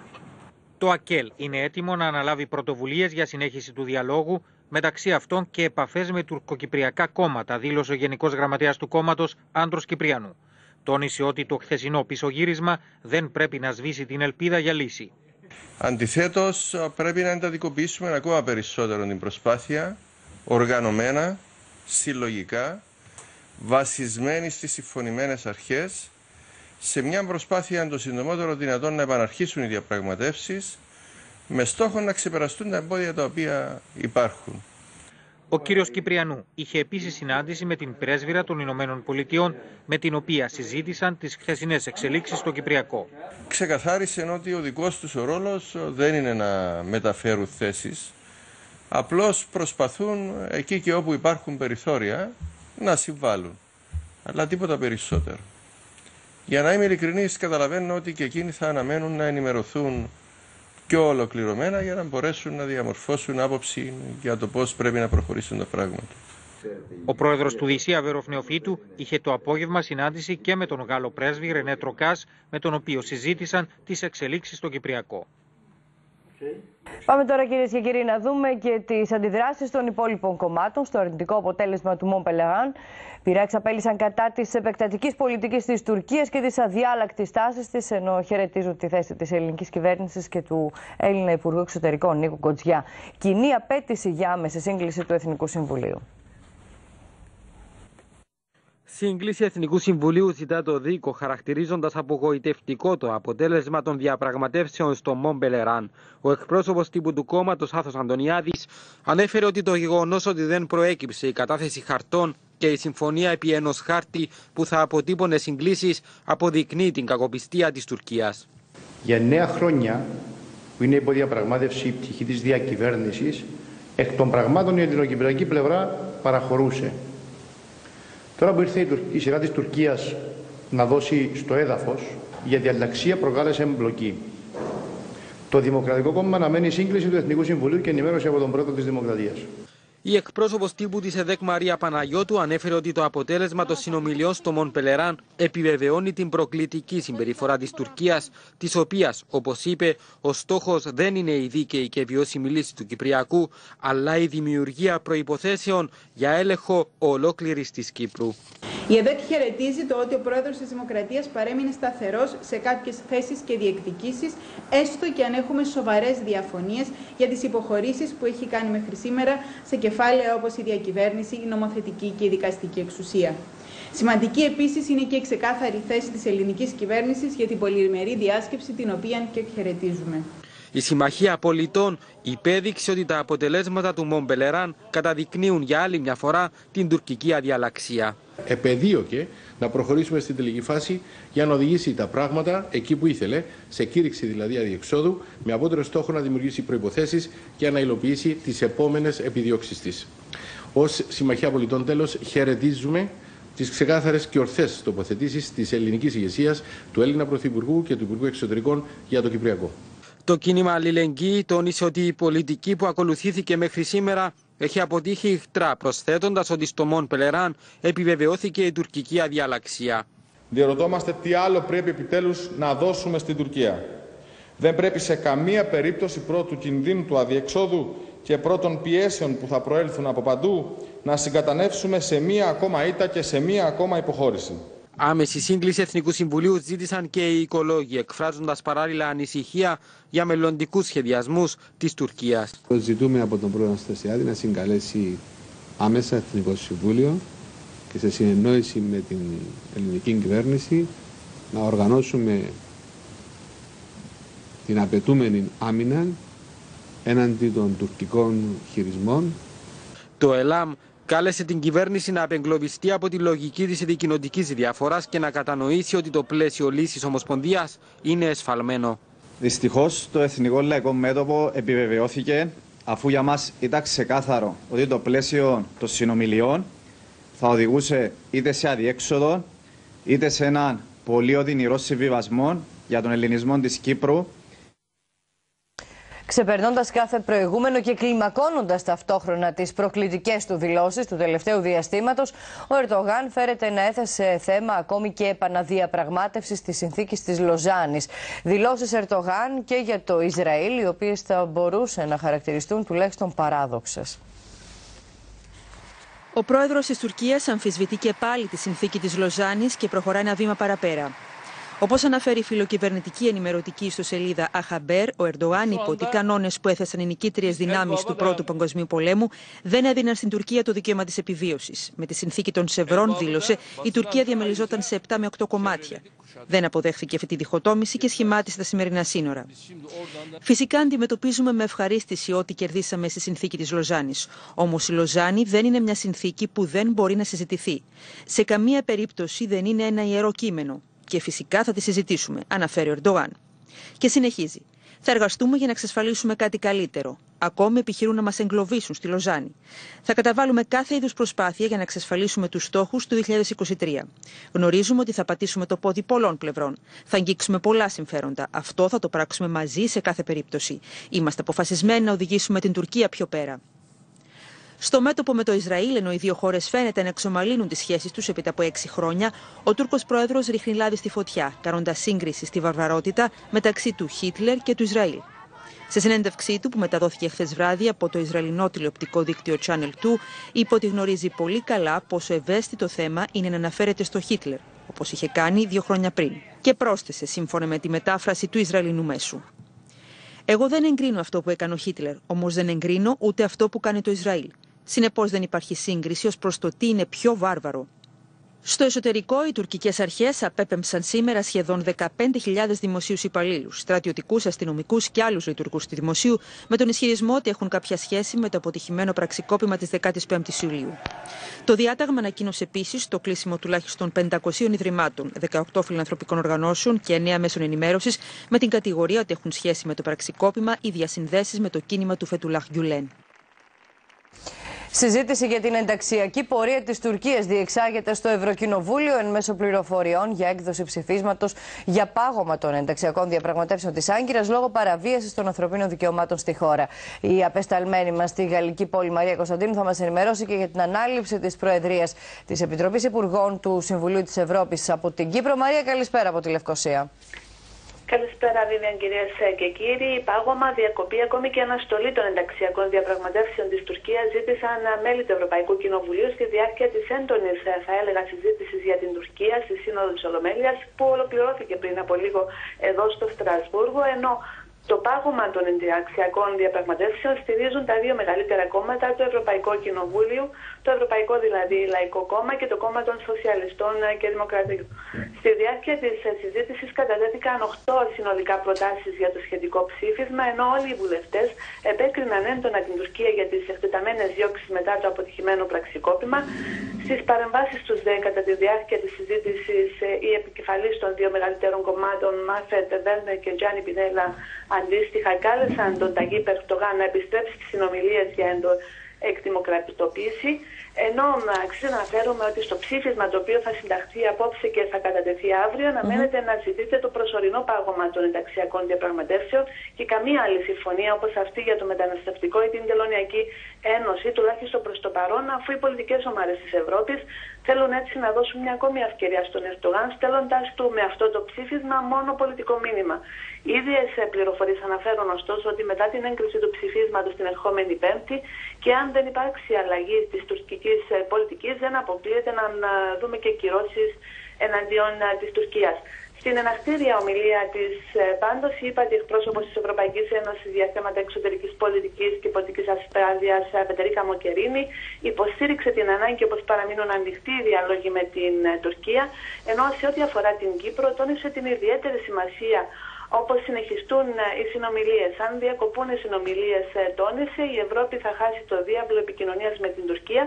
Το ΑΚΕΛ είναι έτοιμο να αναλάβει πρωτοβουλίες για συνέχιση του διαλόγου, μεταξύ αυτών και επαφές με τουρκοκυπριακά κόμματα, δήλωσε ο Γενικός Γραμματέας του κόμματος Άντρος Κυπριανού. Τόνισε ότι το χθεσινό πισωγύρισμα δεν πρέπει να σβήσει την ελπίδα για λύση. Αντιθέτως, πρέπει να εντατικοποιήσουμε ακόμα περισσότερο την προσπάθεια, οργανωμένα, συλλογικά, βασισμένη στις συμφωνημένες αρχές, σε μια προσπάθεια το συντομότερο δυνατόν να επαναρχίσουν οι διαπραγματεύσεις με στόχο να ξεπεραστούν τα εμπόδια τα οποία υπάρχουν. Ο κύριος Κυπριανού είχε επίσης συνάντηση με την πρέσβυρα των Ηνωμένων Πολιτειών με την οποία συζήτησαν τις χθεσινές εξελίξεις στο Κυπριακό. Ξεκαθάρισε ότι ο δικός τους ο ρόλος δεν είναι να μεταφέρουν θέσεις, απλώς προσπαθούν εκεί και όπου υπάρχουν περιθώρια να συμβάλλουν, αλλά τίποτα περισσότερο. Για να είμαι ειλικρινής, καταλαβαίνω ότι και εκείνοι θα αναμένουν να ενημερωθούν πιο ολοκληρωμένα για να μπορέσουν να διαμορφώσουν άποψη για το πώς πρέπει να προχωρήσουν τα πράγματα. Ο πρόεδρος του Δυσία Αβέροφ Νεοφύτου είχε το απόγευμα συνάντηση και με τον Γάλλο πρέσβη Ρενέ Τροκάς, με τον οποίο συζήτησαν τις εξελίξεις στο Κυπριακό. Πάμε τώρα κυρίες και κύριοι να δούμε και τις αντιδράσεις των υπόλοιπων κομμάτων στο αρνητικό αποτέλεσμα του Μομπελεράν. Πειράξα απέλησαν κατά της επεκτατικής πολιτικής της Τουρκίας και της αδιάλακτης τάσης της, ενώ χαιρετίζουν τη θέση της ελληνικής κυβέρνησης και του Έλληνα Υπουργού Εξωτερικών Νίκου Κοτζιά. Κοινή απέτηση για άμεση σύγκληση του Εθνικού Συμβουλίου. Σύγκληση Εθνικού Συμβουλίου ζητά το δίκο, χαρακτηρίζοντας απογοητευτικό το αποτέλεσμα των διαπραγματεύσεων στο Μομπελεράν. Ο εκπρόσωπος τύπου του κόμματος, Άθος Αντωνιάδης, ανέφερε ότι το γεγονός ότι δεν προέκυψε η κατάθεση χαρτών και η συμφωνία επί ενός χάρτη που θα αποτύπωνε συγκλήσεις αποδεικνύει την κακοπιστία της Τουρκίας. Για νέα χρόνια, που είναι υπό διαπραγμάτευση η πτυχή της διακυβέρνησης, εκ των πραγμάτων η ελληνοκυπριακή πλευρά παραχωρούσε. Τώρα που ήρθε η σειρά της Τουρκίας να δώσει στο έδαφος, για διαλλαξία προκάλεσε εμπλοκή. Το Δημοκρατικό Κόμμα αναμένει σύγκληση του Εθνικού Συμβουλίου και ενημέρωση από τον πρόεδρο της Δημοκρατίας. Η εκπρόσωπος τύπου της ΕΔΕΚ Μαρία Παναγιώτου ανέφερε ότι το αποτέλεσμα των συνομιλιών στο Μον Πελεράν επιβεβαιώνει την προκλητική συμπεριφορά της Τουρκίας, της οποίας, όπως είπε, ο στόχος δεν είναι η δίκαιη και βιώσιμη λύση του Κυπριακού, αλλά η δημιουργία προποθέσεων για έλεγχο ολόκληρης της Κύπρου. Η ΕΔΕΚ χαιρετίζει το ότι ο πρόεδρος της Δημοκρατίας παρέμεινε σταθερός σε κάποιες θέσεις και διεκδικήσεις, έστω και αν έχουμε σοβαρές διαφωνίες για τις υποχωρήσεις που έχει κάνει μέχρι σήμερα σε κεφάλαια όπως η διακυβέρνηση, η νομοθετική και η δικαστική εξουσία. Σημαντική επίσης είναι και η ξεκάθαρη θέση της ελληνικής κυβέρνησης για την πολυμερή διάσκεψη, την οποία και χαιρετίζουμε. Η Συμμαχία Πολιτών υπέδειξε ότι τα αποτελέσματα του Μομπελεράν καταδεικνύουν για άλλη μια φορά την τουρκική αδιαλαξία. Επεδίωκε να προχωρήσουμε στην τελική φάση για να οδηγήσει τα πράγματα εκεί που ήθελε, σε κήρυξη δηλαδή αδιεξόδου, με απότερο στόχο να δημιουργήσει προποθέσει για να υλοποιήσει τις επόμενες επιδιώξεις της. Ω Συμμαχία Πολιτών, τέλος, χαιρετίζουμε τις ξεκάθαρες και ορθές τοποθετήσεις της ελληνικής ηγεσίας, του Έλληνα Πρωθυπουργού και του Υπουργού Εξωτερικών για το Κυπριακό. Το κίνημα Αλληλεγγύη τόνισε ότι η πολιτική που ακολουθήθηκε μέχρι σήμερα έχει αποτύχει ηχτρά, προσθέτοντας ότι στο Μον Πελεράν επιβεβαιώθηκε η τουρκική αδιαλαξία. Διερωτώμαστε τι άλλο πρέπει επιτέλους να δώσουμε στην Τουρκία. Δεν πρέπει σε καμία περίπτωση πρώτου κινδύνου του αδιεξόδου και πρώτων πιέσεων που θα προέλθουν από παντού να συγκατανεύσουμε σε μία ακόμα ήττα και σε μία ακόμα υποχώρηση. Άμεση σύγκληση Εθνικού Συμβουλίου ζήτησαν και οι οικολόγοι, εκφράζοντας παράλληλα ανησυχία για μελλοντικούς σχεδιασμούς της Τουρκίας. Ζητούμε από τον πρόεδρο Αναστασιάδη να συγκαλέσει άμεσα Εθνικό Συμβούλιο και σε συνεννόηση με την ελληνική κυβέρνηση να οργανώσουμε την απαιτούμενη άμυνα έναντι των τουρκικών χειρισμών. Το ΕΛΑΜ κάλεσε την κυβέρνηση να απεγκλωβιστεί από τη λογική της δικοινοτικής διαφοράς και να κατανοήσει ότι το πλαίσιο λύσης ομοσπονδίας είναι εσφαλμένο. Δυστυχώς το Εθνικό Λαϊκό Μέτωπο επιβεβαιώθηκε αφού για μας ήταν ξεκάθαρο ότι το πλαίσιο των συνομιλιών θα οδηγούσε είτε σε αδιέξοδο είτε σε έναν πολύ οδυνηρό συμβιβασμό για τον ελληνισμό της Κύπρου ξεπερνώντας κάθε προηγούμενο και κλιμακώνοντας ταυτόχρονα τις προκλητικές του δηλώσεις του τελευταίου διαστήματος, ο Ερντογάν φέρεται να έθεσε θέμα ακόμη και επαναδιαπραγμάτευσης της συνθήκης της Λοζάνης. Δηλώσεις Ερντογάν και για το Ισραήλ, οι οποίες θα μπορούσε να χαρακτηριστούν τουλάχιστον παράδοξες. Ο πρόεδρος της Τουρκίας αμφισβητεί και πάλι τη συνθήκη της Λοζάνης και προχωρά ένα βήμα παραπέρα. Όπως αναφέρει η φιλοκυβερνητική ενημερωτική ιστοσελίδα Αχαμπέρ, ο Ερντογάν είπε ότι οι κανόνες που έθεσαν οι νικήτριες δυνάμεις του Πρώτου Παγκοσμίου Πολέμου δεν έδιναν στην Τουρκία το δικαίωμα της επιβίωσης. Με τη συνθήκη των Σευρών, δήλωσε, η Τουρκία διαμελιζόταν σε 7 με 8 κομμάτια. Δεν αποδέχθηκε αυτή τη διχοτόμηση και σχημάτισε τα σημερινά σύνορα. Φυσικά αντιμετωπίζουμε με ευχαρίστηση ό,τι κερδίσαμε στη συνθήκη της Λοζάνης. Όμως η Λοζάνη δεν είναι μια συνθήκη που δεν μπορεί να συζητηθεί. Σε καμία περίπτωση δεν είναι ένα ιερό κείμενο. Και φυσικά θα τη συζητήσουμε, αναφέρει ο Ερντογάν. Και συνεχίζει. Θα εργαστούμε για να εξασφαλίσουμε κάτι καλύτερο. Ακόμη επιχειρούν να μας εγκλωβίσουν στη Λοζάνη. Θα καταβάλουμε κάθε είδους προσπάθεια για να εξασφαλίσουμε τους στόχους του 2023. Γνωρίζουμε ότι θα πατήσουμε το πόδι πολλών πλευρών. Θα αγγίξουμε πολλά συμφέροντα. Αυτό θα το πράξουμε μαζί σε κάθε περίπτωση. Είμαστε αποφασισμένοι να οδηγήσουμε την Τουρκία πιο πέρα. Στο μέτωπο με το Ισραήλ, ενώ οι δύο χώρες φαίνεται να εξομαλύνουν τις σχέσεις τους έπειτα από έξι χρόνια, ο Τούρκος πρόεδρος ρίχνει λάδι στη φωτιά, κάνοντας σύγκριση στη βαρβαρότητα μεταξύ του Χίτλερ και του Ισραήλ. Σε συνέντευξή του, που μεταδόθηκε χθες βράδυ από το Ισραηλινό τηλεοπτικό δίκτυο Channel 2, είπε ότι γνωρίζει πολύ καλά πόσο ευαίσθητο θέμα είναι να αναφέρεται στο Χίτλερ, όπως είχε κάνει δύο χρόνια πριν. Και πρόσθεσε, σύμφωνα με τη μετάφραση του Ισραηλινού μέσου. Εγώ δεν εγκρίνω αυτό που έκανε ο Χίτλερ, όμως δεν εγκρίνω ούτε αυτό που κάνει το Ισραήλ. Συνεπώς δεν υπάρχει σύγκριση ως προς το τι είναι πιο βάρβαρο. Στο εσωτερικό, οι τουρκικές αρχές απέπεμψαν σήμερα σχεδόν 15.000 δημοσίους υπαλλήλους, στρατιωτικούς, αστυνομικούς και άλλους λειτουργούς του δημοσίου, με τον ισχυρισμό ότι έχουν κάποια σχέση με το αποτυχημένο πραξικόπημα της 15η Ιουλίου. Το διάταγμα ανακοίνωσε επίσης το κλείσιμο τουλάχιστον 500 ιδρυμάτων, 18 φιλανθρωπικών οργανώσεων και 9 μέσων ενημέρωσης, με την κατηγορία ότι έχουν σχέση με το πραξικόπημα ή διασυνδέσεις με το κίνημα του Φετουλάχ Γκιουλέν. Συζήτηση για την ενταξιακή πορεία της Τουρκίας διεξάγεται στο Ευρωκοινοβούλιο εν μέσω πληροφοριών για έκδοση ψηφίσματος για πάγωμα των ενταξιακών διαπραγματεύσεων της Άγκυρας λόγω παραβίασης των ανθρωπίνων δικαιωμάτων στη χώρα. Η απεσταλμένη μας στη γαλλική πόλη Μαρία Κωνσταντίνου θα μας ενημερώσει και για την ανάληψη της Προεδρίας της Επιτροπής Υπουργών του Συμβουλίου της Ευρώπης από την Κύπρο. Μαρία, καλησπέρα από τη Λευκοσία. Καλησπέρα, Βίβιαν, κυρίες και κύριοι. Πάγωμα, διακοπή, ακόμη και αναστολή των ενταξιακών διαπραγματεύσεων της Τουρκίας ζήτησαν μέλη του Ευρωπαϊκού Κοινοβουλίου στη διάρκεια της έντονης, θα έλεγα, συζήτησης για την Τουρκία στη Σύνοδο της Ολομέλειας, που ολοκληρώθηκε πριν από λίγο εδώ στο Στρασβούργο. Ενώ το πάγωμα των ενταξιακών διαπραγματεύσεων στηρίζουν τα δύο μεγαλύτερα κόμματα, το Ευρωπαϊκό Κοινοβούλιο, το Ευρωπαϊκό δηλαδή Λαϊκό Κόμμα και το Κόμμα των Σοσιαλιστών και Δημοκρατικών. Στη διάρκεια της συζήτησης κατατέθηκαν 8 συνολικά προτάσεις για το σχετικό ψήφισμα, ενώ όλοι οι βουλευτές επέκριναν έντονα την Τουρκία για τις εκτεταμένες διώξεις μετά το αποτυχημένο πραξικόπημα. Στις παρεμβάσεις τους ΔΕ κατά τη διάρκεια της συζήτησης, οι επικεφαλεί των δύο μεγαλύτερων κομμάτων, Μάφετ Βέρνε και Τζάνι Πινέλα, αντίστοιχα κάλεσαν τον Ταγί Περτογάν να επιστρέψει στις συνομιλίες για εντο εκδημοκρατιστοποίηση, ενώ αξίζει να αναφέρουμε ότι στο ψήφισμα το οποίο θα συνταχθεί απόψε και θα κατατεθεί αύριο, αναμένεται να ζητείτε το προσωρινό πάγωμα των ενταξιακών διαπραγματεύσεων και καμία άλλη συμφωνία όπως αυτή για το μεταναστευτικό ή την τελωνιακή ένωση, τουλάχιστον προς το παρόν, αφού οι πολιτικές ομάδες της Ευρώπης θέλουν έτσι να δώσουν μια ακόμη ευκαιρία στον Ερντογάν, στέλνοντα του με αυτό το ψήφισμα μόνο πολιτικό μήνυμα. Οι ίδιε πληροφορίες αναφέρουν ωστόσο ότι μετά την έγκριση του ψηφίσματος την ερχόμενη Πέμπτη και αν δεν υπάρξει αλλαγή της τουρκικής πολιτικής, δεν αποκλείεται να δούμε και κυρώσεις εναντίον της Τουρκίας. Στην ενακτήρια ομιλία της, πάντως, είπα ότι εκπρόσωπος της Ευρωπαϊκής Ένωσης για θέματα εξωτερικής πολιτικής και πολιτικής ασφάλειας, Πετερίκα Μοκερίνη, υποστήριξε την ανάγκη όπως παραμείνουν ανοιχτοί οι διαλόγοι με την Τουρκία, ενώ σε ό,τι αφορά την Κύπρο, τόνισε την ιδιαίτερη σημασία όπως συνεχιστούν οι συνομιλίες. Αν διακοπούν οι συνομιλίες, τόνισε, η Ευρώπη θα χάσει το διάβλο επικοινωνίας με την Τουρκία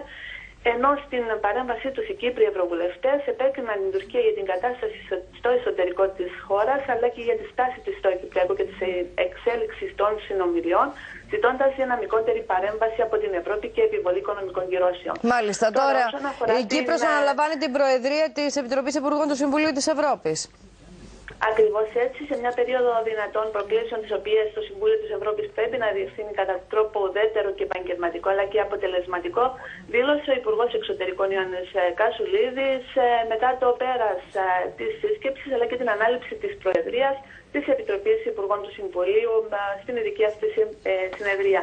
ενώ στην παρέμβασή τους οι Κύπροι Ευρωβουλευτές επέκριναν την Τουρκία για την κατάσταση στο εσωτερικό της χώρας, αλλά και για τη στάση της στο Κυπριακό και της εξέλιξης των συνομιλιών, ζητώντας δυναμικότερη παρέμβαση από την Ευρώπη και επιβολή οικονομικών κυρώσεων. Μάλιστα. Τώρα, τώρα η Κύπρος την... αναλαμβάνει την Προεδρία της Επιτροπής Υπουργών του Συμβουλίου της Ευρώπης. Ακριβώς έτσι, σε μια περίοδο δυνατών προκλήσεων, τις οποίες το Συμβούλιο της Ευρώπης πρέπει να διευθύνει κατά τρόπο ουδέτερο και επαγγελματικό αλλά και αποτελεσματικό, δήλωσε ο Υπουργός Εξωτερικών Ιωάννης Κασουλίδης μετά το πέρας της σύσκεψης αλλά και την ανάληψη της Προεδρίας της Επιτροπής Υπουργών του Συμβουλίου στην ειδική αυτής ε, συνεδρία.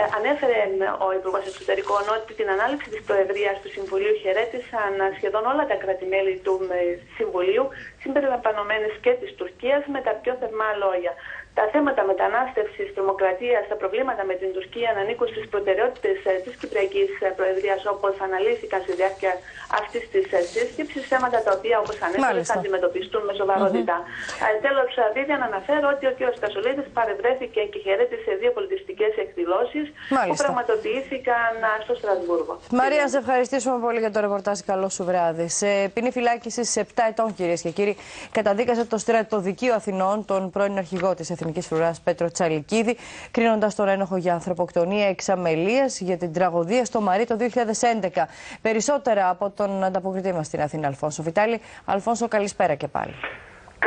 Ε, ανέφερε ο Υπουργός Εξωτερικών ότι την ανάληψη της Προεδρίας του Συμβουλίου χαιρέτησαν σχεδόν όλα τα κράτη-μέλη του ε, Συμβουλίου, συμπεριλαμβανομένες και της Τουρκίας, με τα πιο θερμά λόγια. Τα θέματα μετανάστευσης, τρομοκρατίας, τα προβλήματα με την Τουρκία ανήκουν στις προτεραιότητες της Κυπριακής Προεδρίας, όπως αναλύθηκαν στη διάρκεια αυτής της σύσκεψης. Θέματα τα οποία, όπως ανέφερε, θα αντιμετωπιστούν με σοβαρότητα. Mm-hmm. Τέλος, Βίβια, να αναφέρω ότι ο κ. Κασολίδη παρευρέθηκε και χαιρέτησε δύο πολιτιστικές εκδηλώσεις που πραγματοποιήθηκαν στο Στρασβούργο. Μαρία, σε ευχαριστήσουμε πολύ για το ρεπορτάζ. Καλό σου βράδυ. Σε ποινή φυλάκιση σε 7 ετών, κυρίες και κύριοι, καταδίκασε το στρατοδικείο Αθηνών τον πρώην αρχηγό της Εθνικής Φρουράς Πέτρο Τσαλικίδη, κρίνοντας τον ένοχο για ανθρωποκτονία εξαμελίας για την τραγωδία στο Μαρί το 2011. Περισσότερα από τον ανταποκριτή μας στην Αθήνα, Αλφόνσο Βιτάλη. Αλφόνσο, καλησπέρα και πάλι.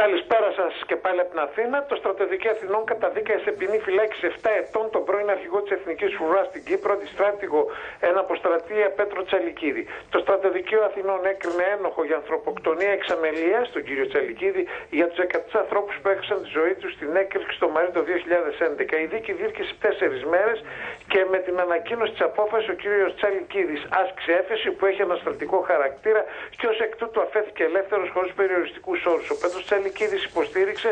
Καλησπέρα σας και πάλι από την Αθήνα. Το στρατοδικείο Αθηνών καταδίκασε σε ποινή φυλάκιση 7 ετών τον πρώην αρχηγό της Εθνικής Φρουράς στην Κύπρο, αντιστράτηγο ένα αποστρατεία Πέτρο Τσαλικίδη. Το στρατοδικείο Αθηνών έκρινε ένοχο για ανθρωποκτονία εξαμελία στον κύριο Τσαλικίδη για τους 100 ανθρώπους που έχασαν τη ζωή τους στην έκρηξη στο Μαρί το 2011. Η δίκη διήρκησε 4 μέρες και με την ανακοίνωση της απόφασης ο κύριος Τσαλικίδης άσκησε έφεση που έχει ανασταλτικό χαρακτήρα και ως εκ τούτου αφέθηκε ελεύθερος χωρίς περιοριστικούς όρους. Ο Πέτρος Τσαλικίδη υποστήριξε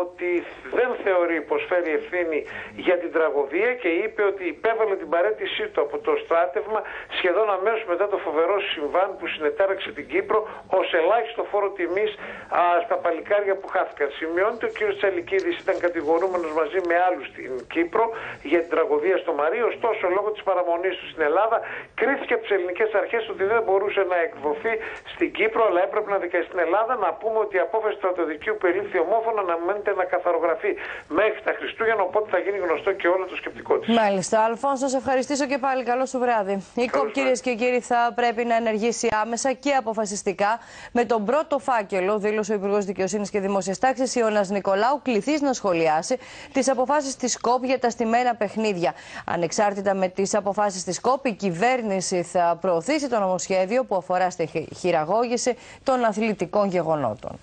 ότι δεν θεωρεί πως φέρει ευθύνη για την τραγωδία και είπε ότι υπέβαλε την παρέτησή του από το στράτευμα σχεδόν αμέσως μετά το φοβερό συμβάν που συνετάραξε την Κύπρο ως ελάχιστο φόρο τιμής στα παλικάρια που χάθηκαν. Σημειώνεται ο κ. Τσαλικίδη ήταν κατηγορούμενος μαζί με άλλους στην Κύπρο για την τραγωδία στο Μαρί, ωστόσο λόγω της παραμονής του στην Ελλάδα κρίθηκε από τις ελληνικές αρχές ότι δεν μπορούσε να εκδοθεί στην Κύπρο αλλά έπρεπε να δικαστεί στην Ελλάδα. Να πούμε ότι η απόφαση του στρατοδικείου που ελήφθη ομόφωνα να μένετε να καθαρογραφεί μέχρι τα Χριστούγεννα, οπότε θα γίνει γνωστό και όλο το σκεπτικό της. Μάλιστα. Αλφόνσο, σε ευχαριστήσω και πάλι. Καλό σου βράδυ. Η ΚΟΠ, κυρίες και κύριοι, θα πρέπει να ενεργήσει άμεσα και αποφασιστικά με τον πρώτο φάκελο, δήλωσε ο Υπουργός Δικαιοσύνης και Δημόσιας Τάξης Ιωνα Νικολάου, κληθείς να σχολιάσει τις αποφάσεις της ΚΟΠ για τα στημένα παιχνίδια. Ανεξάρτητα με τις αποφάσεις της ΚΟΠ, η κυβέρνηση θα προωθήσει το νομοσχέδιο που αφορά στη χειραγώγηση των αθλητικών γεγονότων.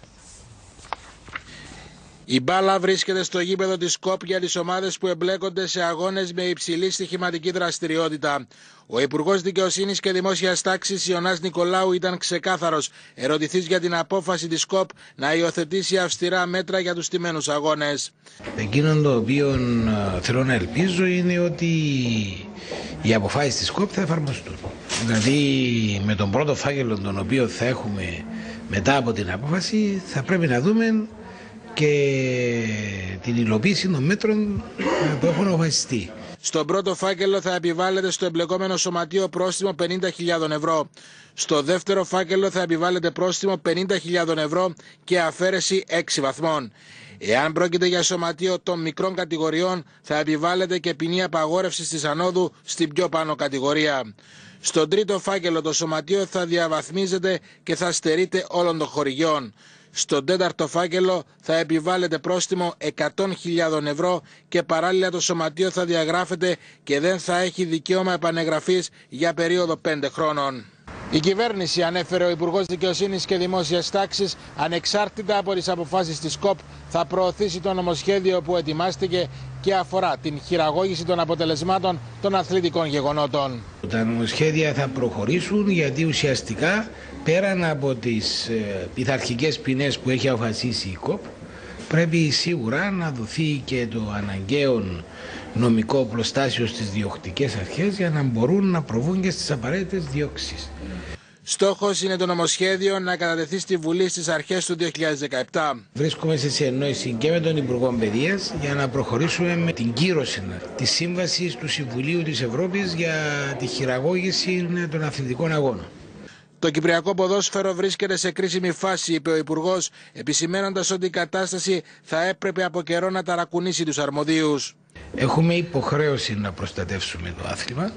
Η μπάλα βρίσκεται στο γήπεδο της ΚΟΠ για τις ομάδες που εμπλέκονται σε αγώνες με υψηλή στοιχηματική δραστηριότητα. Ο Υπουργός Δικαιοσύνης και Δημόσιας Τάξης Ιωνάς Νικολάου ήταν ξεκάθαρος, ερωτηθείς για την απόφαση της ΚΟΠ να υιοθετήσει αυστηρά μέτρα για τους τιμένου αγώνες. Εκείνο το οποίο θέλω να ελπίζω είναι ότι οι αποφάσεις της ΚΟΠ θα εφαρμοστούν. Δηλαδή, με τον πρώτο φάκελο τον οποίο θα έχουμε μετά από την απόφαση, θα πρέπει να δούμε και την υλοποίηση των μέτρων που έχουν αποφασιστεί. Στον πρώτο φάκελο θα επιβάλλεται στο εμπλεκόμενο σωματείο πρόστιμο 50.000 ευρώ. Στο δεύτερο φάκελο θα επιβάλλεται πρόστιμο 50.000 ευρώ και αφαίρεση 6 βαθμών. Εάν πρόκειται για σωματείο των μικρών κατηγοριών, θα επιβάλλεται και ποινή απαγόρευσης της ανόδου στην πιο πάνω κατηγορία. Στον τρίτο φάκελο το σωματείο θα διαβαθμίζεται και θα στερείται όλων των χορηγιών. Στον τέταρτο φάκελο θα επιβάλλεται πρόστιμο 100.000 ευρώ και παράλληλα το σωματείο θα διαγράφεται και δεν θα έχει δικαίωμα επανεγραφής για περίοδο 5 χρόνων. Η κυβέρνηση, ανέφερε ο Υπουργός Δικαιοσύνης και Δημόσιας Τάξης, ανεξάρτητα από τις αποφάσεις της ΚΟΠ, θα προωθήσει το νομοσχέδιο που ετοιμάστηκε και αφορά την χειραγώγηση των αποτελεσμάτων των αθλητικών γεγονότων. Τα νομοσχέδια θα προχωρήσουν γιατί ουσιαστικά πέραν από τις ε, πειθαρχικές ποινές που έχει αποφασίσει η ΚΟΠ πρέπει σίγουρα να δοθεί και το αναγκαίο νομικό προστάσιο στις διοκτικές αρχές για να μπορούν να προβούν και στις απαραίτητες διώξεις. Στόχος είναι το νομοσχέδιο να κατατεθεί στη Βουλή στις αρχές του 2017. Βρίσκομαι σε συνεννόηση και με τον Υπουργό Παιδείας για να προχωρήσουμε με την κύρωση της σύμβασης του Συμβουλίου της Ευρώπης για τη χειραγώγηση των αθλητικών αγώνων. Το Κυπριακό ποδόσφαιρο βρίσκεται σε κρίσιμη φάση, είπε ο Υπουργός, επισημένοντας ότι η κατάσταση θα έπρεπε από καιρό να ταρακουνήσει τους αρμοδίους. Έχουμε υποχρέωση να προστατεύσουμε το άθλημα.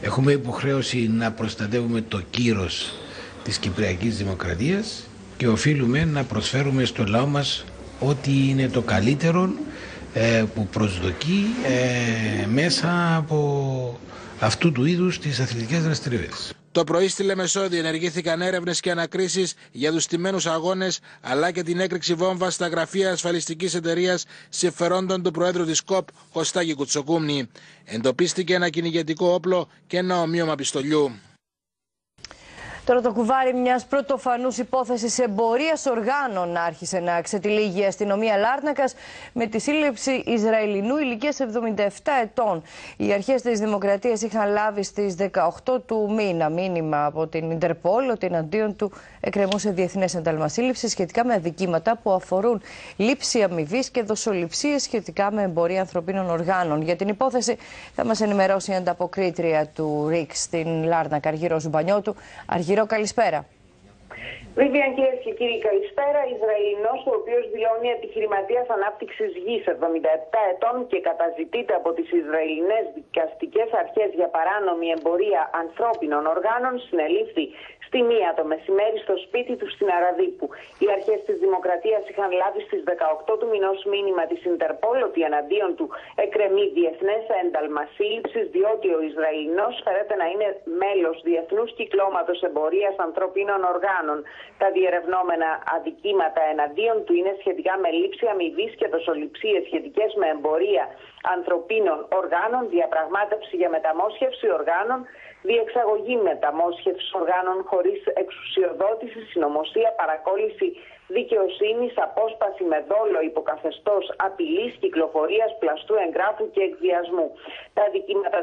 Έχουμε υποχρέωση να προστατεύουμε το κύρος της Κυπριακής Δημοκρατίας και οφείλουμε να προσφέρουμε στο λαό μας ό,τι είναι το καλύτερο ε, που προσδοκεί ε, μέσα από αυτού του είδους τις αθλητικές δραστηριότητες. Το πρωί στη Λεμεσό ενεργήθηκαν έρευνες και ανακρίσεις για του τιμένου αγώνες αλλά και την έκρηξη βόμβα στα γραφεία ασφαλιστικής εταιρείας συμφερόντων του Προέδρου της ΚΟΠ, Κωστάκη Κουτσοκούμνη. Εντοπίστηκε ένα κυνηγετικό όπλο και ένα ομοίωμα πιστολιού. Τώρα το κουβάρι μιας πρωτοφανούς υπόθεσης εμπορίας οργάνων άρχισε να ξετυλίγει η αστυνομία Λάρνακας με τη σύλληψη Ισραηλινού ηλικίας 77 ετών. Οι αρχές της Δημοκρατίας είχαν λάβει στις 18 του μήνα μήνυμα από την Ιντερπόλ ότι εναντίον του εκκρεμούσε διεθνές ένταλμα σύλληψης σχετικά με αδικήματα που αφορούν λήψη αμοιβής και δοσοληψίες σχετικά με εμπορία ανθρωπίνων οργάνων. Για την υπόθεση θα μας ενημερώσει η ανταποκρίτρια του ΡΙΚ στην Λάρνακα, Αργυρό Ζουμπανιώτου. Αργυρό, καλησπέρα. Βιβιαν, κυρίε και κύριοι, καλησπέρα. Ισραηλινός, ο οποίος δηλώνει επιχειρηματίας ανάπτυξης γης 77 ετών και καταζητείται από τις Ισραηλινές δικαστικές αρχές για παράνομη εμπορία ανθρώπινων οργάνων, συνελήφθη στη μία το μεσημέρι στο σπίτι τους στην Αραδίπου. Οι αρχές της Δημοκρατίας είχαν λάβει στις 18 του μηνός μήνυμα της Ιντερπόλ ότι εναντίον του εκκρεμεί διεθνές ένταλμα σύλληψης, διότι ο Ισραηλινός φέρεται να είναι μέλος διεθνούς κυκλώματος εμπορίας ανθρωπίνων οργάνων. Τα διερευνόμενα αδικήματα εναντίον του είναι σχετικά με λήψη αμοιβής και δοσοληψίες σχετικές με εμπορία ανθρωπίνων οργάνων, διαπραγμάτευση για μεταμόσχευση οργάνων, διεξαγωγή μεταμόσχευσης οργάνων χωρίς εξουσιοδότηση, συνωμοσία, παρακόλληση δικαιοσύνης, απόσπαση με δόλο υποκαθεστώς απειλής, κυκλοφορίας πλαστού εγγράφου και εκβιασμού. Τα δικήματα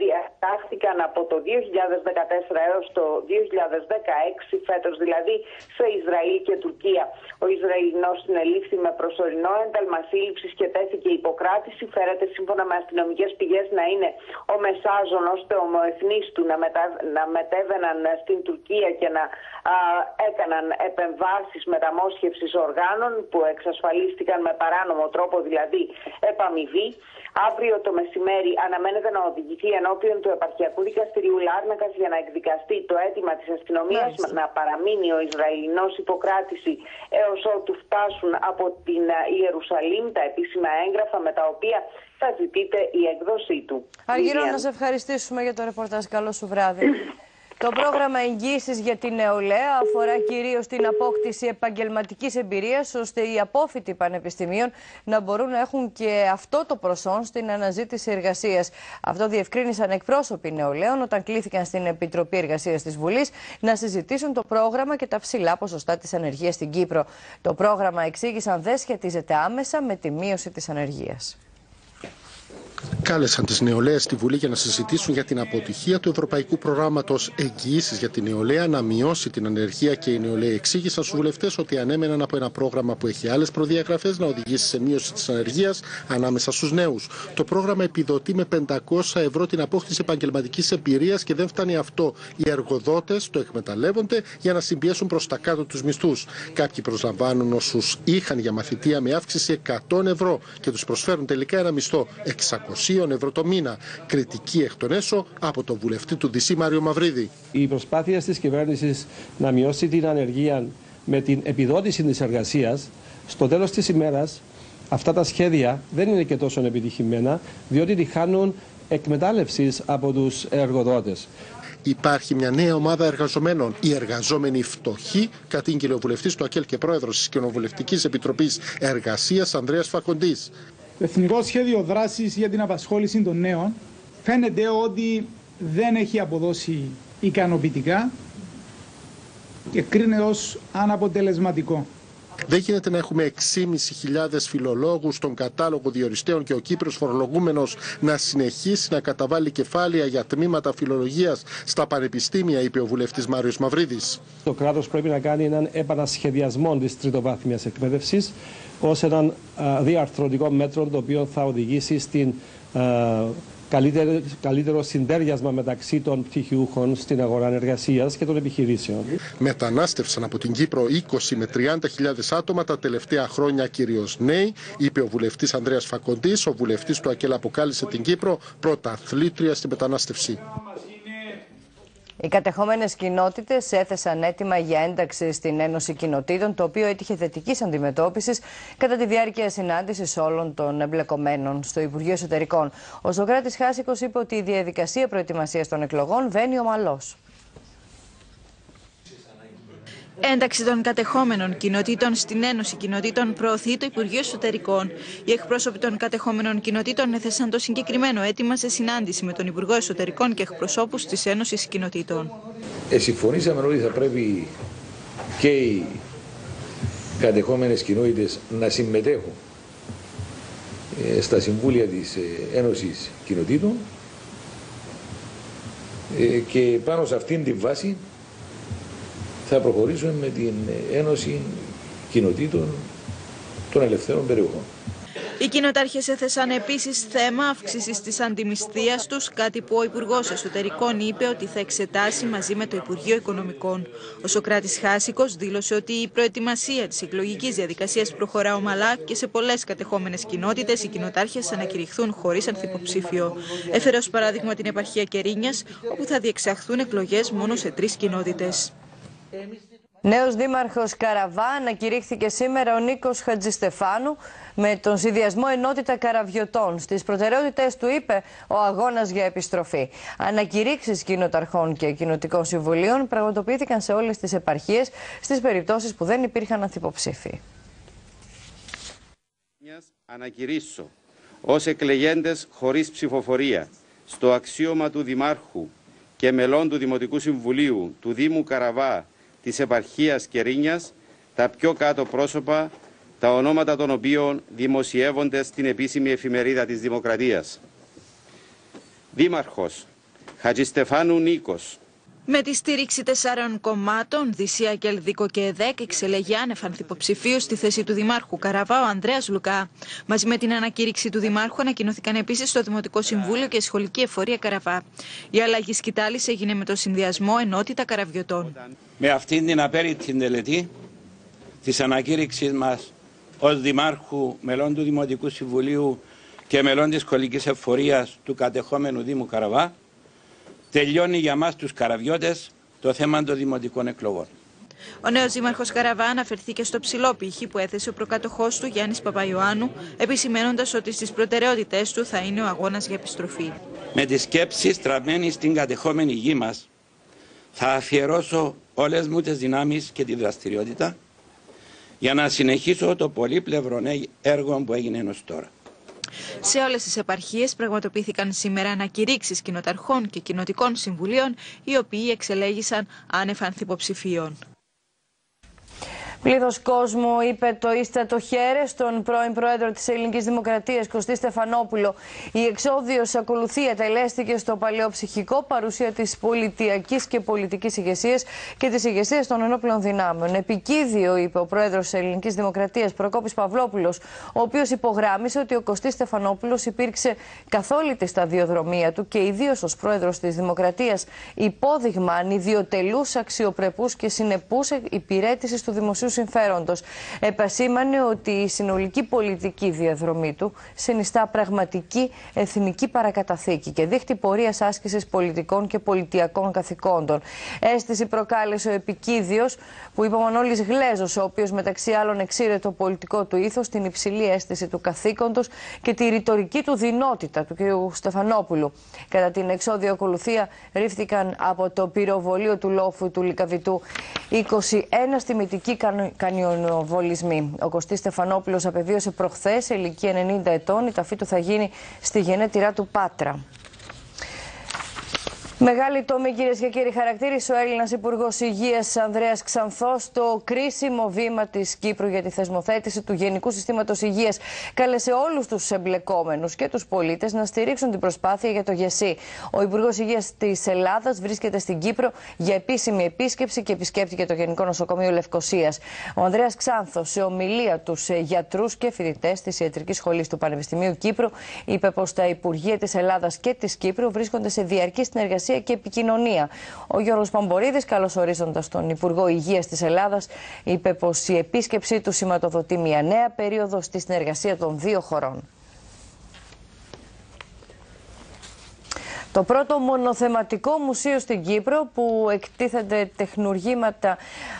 διατάχθηκαν από το 2014 έως το 2016 φέτος δηλαδή σε Ισραήλ και Τουρκία. Ο Ισραηλινός συνελήφθη με προσωρινό ένταλμα σύλληψης και τέθηκε υποκράτηση. Φέρεται σύμφωνα με αστυνομικές πηγές να είναι ο μεσάζων ώστε ομοεθνείς του να, μετα... να μετέβαιναν στην Τουρκία και να α, έκαναν επεμβάσεις μεταμόσχευσης οργάνων που εξασφαλίστηκαν με παράνομο τρόπο δηλαδή επαμοιβή. Αύριο το μεσημέρι αναμένεται να οδηγηθεί ενώπιον του Επαρχιακού Δικαστηρίου Λάρνακας για να εκδικαστεί το αίτημα της αστυνομίας να παραμείνει ο Ισραηλινός υποκράτηση έως ότου φτάσουν από την Ιερουσαλήμ τα επίσημα έγγραφα με τα οποία θα ζητείται η έκδοσή του. Αργυρό, να σε ευχαριστήσουμε για το ρεπορτάζ. Καλό σου βράδυ. Το πρόγραμμα εγγύησης για την νεολαία αφορά κυρίως την απόκτηση επαγγελματικής εμπειρίας ώστε οι απόφοιτοι πανεπιστημίων να μπορούν να έχουν και αυτό το προσόν στην αναζήτηση εργασίας. Αυτό διευκρίνησαν εκπρόσωποι νεολαίων όταν κλήθηκαν στην Επιτροπή Εργασίας της Βουλής να συζητήσουν το πρόγραμμα και τα ψηλά ποσοστά της ανεργίας στην Κύπρο. Το πρόγραμμα εξήγησαν δεν σχετίζεται άμεσα με τη μείωση της ανεργίας κάλεσαν τις νεολαίες στη Βουλή για να συζητήσουν για την αποτυχία του Ευρωπαϊκού Προγράμματος Εγγυήσεις για την Νεολαία να μειώσει την ανεργία και οι νεολαίοι εξήγησαν στους βουλευτές ότι ανέμεναν από ένα πρόγραμμα που έχει άλλες προδιαγραφές να οδηγήσει σε μείωση της ανεργίας ανάμεσα στους νέους. Το πρόγραμμα επιδοτεί με 500 ευρώ την απόκτηση επαγγελματικής εμπειρίας και δεν φτάνει αυτό. Οι εργοδότες το εκμεταλλεύονται για να συμπιέσουν προς τα κάτω τους μισθούς. Κάποιοι προσλαμβάνουν όσους είχαν για μαθητεία με αύξηση 100 ευρώ και τους προσφέρουν τελικά ένα μισθό 600 ευρώ το μήνα. Κριτική εκ των έσω από τον βουλευτή του ΔΣ Μάριο Μαυρίδη. Η προσπάθεια της κυβέρνησης να μειώσει την ανεργία με την επιδότηση της εργασίας, στο τέλος της ημέρας αυτά τα σχέδια δεν είναι και τόσο επιτυχημένα, διότι τη χάνουν εκμετάλλευσης από τους εργοδότες. Υπάρχει μια νέα ομάδα εργαζομένων, οι εργαζόμενοι φτωχοί, κατήγγειλε ο βουλευτής του ΑΚΕΛ και πρόεδρος της Κοινοβουλευτικής Επιτροπής Εργασίας Ανδρέας Φακοντή. Το Εθνικό Σχέδιο Δράσης για την Απασχόληση των Νέων φαίνεται ότι δεν έχει αποδώσει ικανοποιητικά και κρίνεται ως αναποτελεσματικό. Δεν γίνεται να έχουμε 6.500 φιλολόγους στον κατάλογο διοριστέων και ο Κύπρος φορολογούμενος να συνεχίσει να καταβάλει κεφάλαια για τμήματα φιλολογίας στα πανεπιστήμια, είπε ο βουλευτής Μάριος Μαυρίδης. Το κράτος πρέπει να κάνει έναν επανασχεδιασμό της τριτοβάθμιας εκπαίδευσης ως έναν διαρθρωτικό μέτρο το οποίο θα οδηγήσει στην καλύτερο, καλύτερο συντέριασμα μεταξύ των πτυχιούχων στην αγορά εργασία και των επιχειρήσεων. Μετανάστευσαν από την Κύπρο 20 με 30 άτομα τα τελευταία χρόνια κυρίως νέοι, είπε ο βουλευτής Ανδρέας Φακοντής. Ο βουλευτής του ΑΚΕΛ αποκάλυψε την Κύπρο πρώτα αθλήτρια στη μετανάστευση. Οι κατεχόμενες κοινότητες έθεσαν έτοιμα για ένταξη στην Ένωση Κοινοτήτων, το οποίο έτυχε θετικής αντιμετώπισης κατά τη διάρκεια συνάντησης όλων των εμπλεκομένων στο Υπουργείο Εσωτερικών. Ο Σοκράτης Χάσικος είπε ότι η διαδικασία προετοιμασίας των εκλογών βαίνει ομαλώς. Ένταξη των κατεχόμενων κοινοτήτων στην Ένωση Κοινοτήτων προωθεί το Υπουργείο Εσωτερικών. Οι εκπρόσωποι των κατεχόμενων κοινοτήτων έθεσαν το συγκεκριμένο αίτημα σε συνάντηση με τον Υπουργό Εσωτερικών και εκπροσώπους της Ένωσης Κοινοτήτων. Ε, συμφωνήσαμε ότι θα πρέπει και οι κατεχόμενες κοινότητες να συμμετέχουν ε, στα συμβούλια της ε, Ένωσης Κοινοτήτων ε, και πάνω σε αυτήν την βάση θα προχωρήσουμε με την Ένωση Κοινοτήτων των Ελευθέρων Περιοχών. Οι κοινοτάρχες έθεσαν επίσης θέμα αύξησης της αντιμισθία τους, κάτι που ο Υπουργός Εσωτερικών είπε ότι θα εξετάσει μαζί με το Υπουργείο Οικονομικών. Ο Σοκράτης Χάσικος δήλωσε ότι η προετοιμασία της εκλογικής διαδικασίας προχωρά ομαλά και σε πολλές κατεχόμενες κοινότητες οι κοινοτάρχες ανακηρυχθούν χωρίς ανθυποψήφιο. Έφερε ως παράδειγμα την επαρχία Κερίνιας, όπου θα διεξαχθούν εκλογές μόνο σε τρεις κοινότητες. Νέος Δήμαρχος Καραβά ανακηρύχθηκε σήμερα ο Νίκος Χατζηστεφάνου με τον συνδυασμό ενότητα καραβιωτών. Στις προτεραιότητες του είπε ο αγώνας για επιστροφή. Ανακηρύξεις κοινοταρχών και κοινοτικών συμβουλίων πραγματοποιήθηκαν σε όλες τις επαρχίες στις περιπτώσεις που δεν υπήρχαν ανθυποψήφοι. Ανακηρύσω ως εκλεγέντες χωρίς ψηφοφορία στο αξίωμα του Δημάρχου και μελών του Δημοτικού Συμβουλίου του Δήμου Καραβά της επαρχίας Κερίνιας τα πιο κάτω πρόσωπα, τα ονόματα των οποίων δημοσιεύονται στην επίσημη εφημερίδα της Δημοκρατίας. Δήμαρχος Χατζηστεφάνου Νίκος, με τη στήριξη τεσσάρων κομμάτων, Δυσία, Κελδίκο και ΕΔΕΚ, εξελεγεί άνευ ανθυποψηφίου στη θέση του Δημάρχου Καραβά ο Ανδρέας Λουκά. Μαζί με την ανακήρυξη του Δημάρχου, ανακοινώθηκαν επίσης το Δημοτικό Συμβούλιο και η Σχολική Εφορία Καραβά. Η αλλαγή σκητάλης έγινε με το συνδυασμό Ενότητα Καραβιωτών. Με αυτήν την απέριτη τελετή της ανακήρυξης μας ως Δημάρχου, μελών του Δημοτικού Συμβουλίου και μελών της Σχολικής Εφορίας του κατεχόμενου Δήμου Καραβά, τελειώνει για μας τους καραβιώτες το θέμα των δημοτικών εκλογών. Ο νέος Δήμαρχος Καραβά αναφερθήκε στο ψηλό πύχη που έθεσε ο προκάτοχό του Γιάννης Παπαϊωάννου, επισημένοντας ότι στις προτεραιότητές του θα είναι ο αγώνας για επιστροφή. Με τη σκέψη στραμμένη στην κατεχόμενη γη μας, θα αφιερώσω όλες μου τις δυνάμεις και τη δραστηριότητα για να συνεχίσω το πολύπλευρο έργο που έγινε έω τώρα. Σε όλες τις επαρχίες πραγματοποιήθηκαν σήμερα ανακηρύξεις κοινοταρχών και κοινοτικών συμβουλίων, οι οποίοι εξελέγησαν άνευ ανθυποψηφίων. Πλήθος κόσμου είπε το ίστατο χέρε στον πρώην πρόεδρο της Ελληνικής Δημοκρατίας, Κωστή Στεφανόπουλο. Η εξόδιος ακολουθία τελέστηκε στο παλαιό ψυχικό παρουσία της πολιτιακής και πολιτικής ηγεσίας και της ηγεσίας των ενόπλων δυνάμεων. Επικίδιο, είπε ο πρόεδρος της Ελληνικής Δημοκρατίας, Προκόπης Παυλόπουλος, ο οποίος υπογράμμισε ότι ο Κωστής Στεφανόπουλος υπήρξε καθ' όλη τη σταδιοδρομία του και ιδίως ως πρόεδρος της Δημοκρατίας υπόδειγμα ανιδιοτελούς, αξιοπρεπούς και συνεπούς υπηρέτησης του δημοσίου συμφέροντος. Επασήμανε ότι η συνολική πολιτική διαδρομή του συνιστά πραγματική εθνική παρακαταθήκη και δείχνει πορείας άσκησης πολιτικών και πολιτιακών καθηκόντων. Αίσθηση προκάλεσε ο επικίδιος που είπε ο Μανώλης Γλέζος, ο οποίος μεταξύ άλλων εξήρε το πολιτικό του ήθος, την υψηλή αίσθηση του καθήκοντος και τη ρητορική του δυνότητα του κ. Στεφανόπουλου. Κατά την εξόδιο ακολουθία ρίφθηκαν από το πυροβολείο του λόφου του Λικαβητού 21 τιμητικοί κανιονοβολισμοί. Ο Κωστής Στεφανόπουλος απεβίωσε προχθές σε ηλικία 90 ετών. Η ταφή του θα γίνει στη γενέτειρά του Πάτρα. Μεγάλη τόμη, κυρίες και κύριοι, χαρακτήρισε ο Έλληνας Υπουργός Υγείας Ανδρέας Ξανθός το κρίσιμο βήμα της Κύπρου για τη θεσμοθέτηση του Γενικού Συστήματος Υγείας. Κάλεσε όλους τους εμπλεκόμενους και τους πολίτες να στηρίξουν την προσπάθεια για το ΓΕΣΥ. Ο Υπουργός Υγείας της Ελλάδας βρίσκεται στην Κύπρο για επίσημη επίσκεψη και επισκέπτηκε το Γενικό Νοσοκομείο Λευκοσίας. Ο Ανδρέας Ξανθός, σε ομιλία τους γιατρούς και φοιτητές της Ιατρικής Σχολής του Πανεπιστημίου Κύπρου, είπε πως τα Υπουργεία της Ελλάδας και της Κύπρου βρίσκονται σε διαρκή συνεργασία και επικοινωνία. Ο Γιώργος Παμπορίδης, καλωσορίζοντας τον Υπουργό Υγείας της Ελλάδας, είπε πως η επίσκεψή του σηματοδοτεί μια νέα περίοδο στη συνεργασία των δύο χωρών. Το πρώτο μονοθεματικό μουσείο στην Κύπρο που εκτίθεται τεχνουργήματα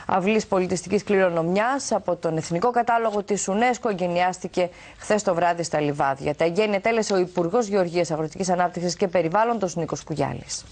αυλής πολιτιστικής κληρονομιάς από τον Εθνικό Κατάλογο της UNESCO εγκαινιάστηκε χθες το βράδυ στα Λιβάδια. Τα εγγένεια τέλεσε ο Υπουργός Γεωργίας Αγροτικής Ανάπτυξης και Περιβάλλοντος Νίκος Κουγιάλης.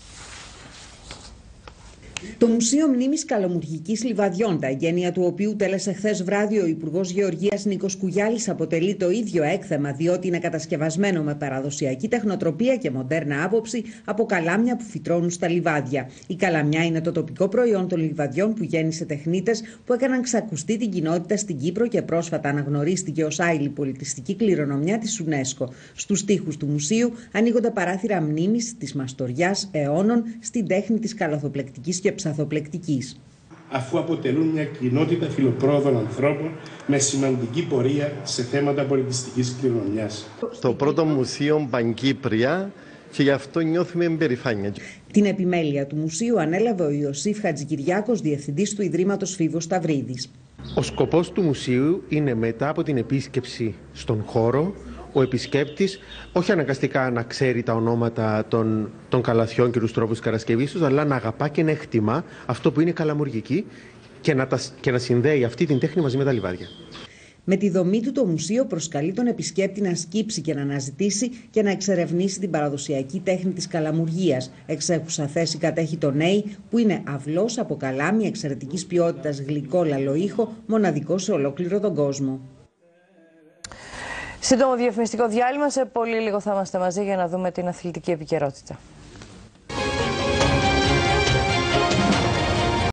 Το Μουσείο Μνήμης Καλομουργικής Λιβαδιών, τα εγγένεια του οποίου τέλεσε χθες βράδυ ο Υπουργός Γεωργίας Νίκος Κουγιάλης, αποτελεί το ίδιο έκθεμα, διότι είναι κατασκευασμένο με παραδοσιακή τεχνοτροπία και μοντέρνα άποψη από καλάμια που φυτρώνουν στα λιβάδια. Η καλαμιά είναι το τοπικό προϊόν των λιβαδιών που γέννησε τεχνίτες που έκαναν ξακουστεί την κοινότητα στην Κύπρο και πρόσφατα αναγνωρίστηκε ως άειλη πολιτιστική κληρονομιά της UNESCO. Στους τοίχου του μουσείου ανοίγονται παράθυρα μνήμης της μαστοριάς αιώνων στην τέχνη της καλαθοπλεκτική και ψαθοπλεκτικής. Αφού αποτελούν μια κοινότητα φιλοπρόοδων ανθρώπων με σημαντική πορεία σε θέματα πολιτιστικής κληρονομιάς. Το πρώτο μουσείο Παγκύπρια και γι' αυτό νιώθουμε περηφάνεια. Την επιμέλεια του μουσείου ανέλαβε ο Ιωσήφ Χατζικυριάκος, διευθυντής του Ιδρύματος Φίβος Σταυρίδης. Ο σκοπός του μουσείου είναι μετά από την επίσκεψη στον χώρο ο επισκέπτης όχι αναγκαστικά να ξέρει τα ονόματα των, των καλαθιών και τους τρόπους κατασκευής τους, αλλά να αγαπά και να εκτιμά αυτό που είναι καλαμουργική και να, τα, και να συνδέει αυτή την τέχνη μαζί με τα λιβάδια. Με τη δομή του το μουσείο προσκαλεί τον επισκέπτη να σκύψει και να αναζητήσει και να εξερευνήσει την παραδοσιακή τέχνη της καλαμουργίας. Εξέχουσα θέση κατέχει το ΝΕΙ που είναι αυλός από καλάμι εξαιρετικής ποιότητας γλυκό λαλοήχο μοναδικό σε ολόκληρο τον κόσμο. Σύντομο διαφημιστικό διάλειμμα. Σε πολύ λίγο θα είμαστε μαζί για να δούμε την αθλητική επικαιρότητα.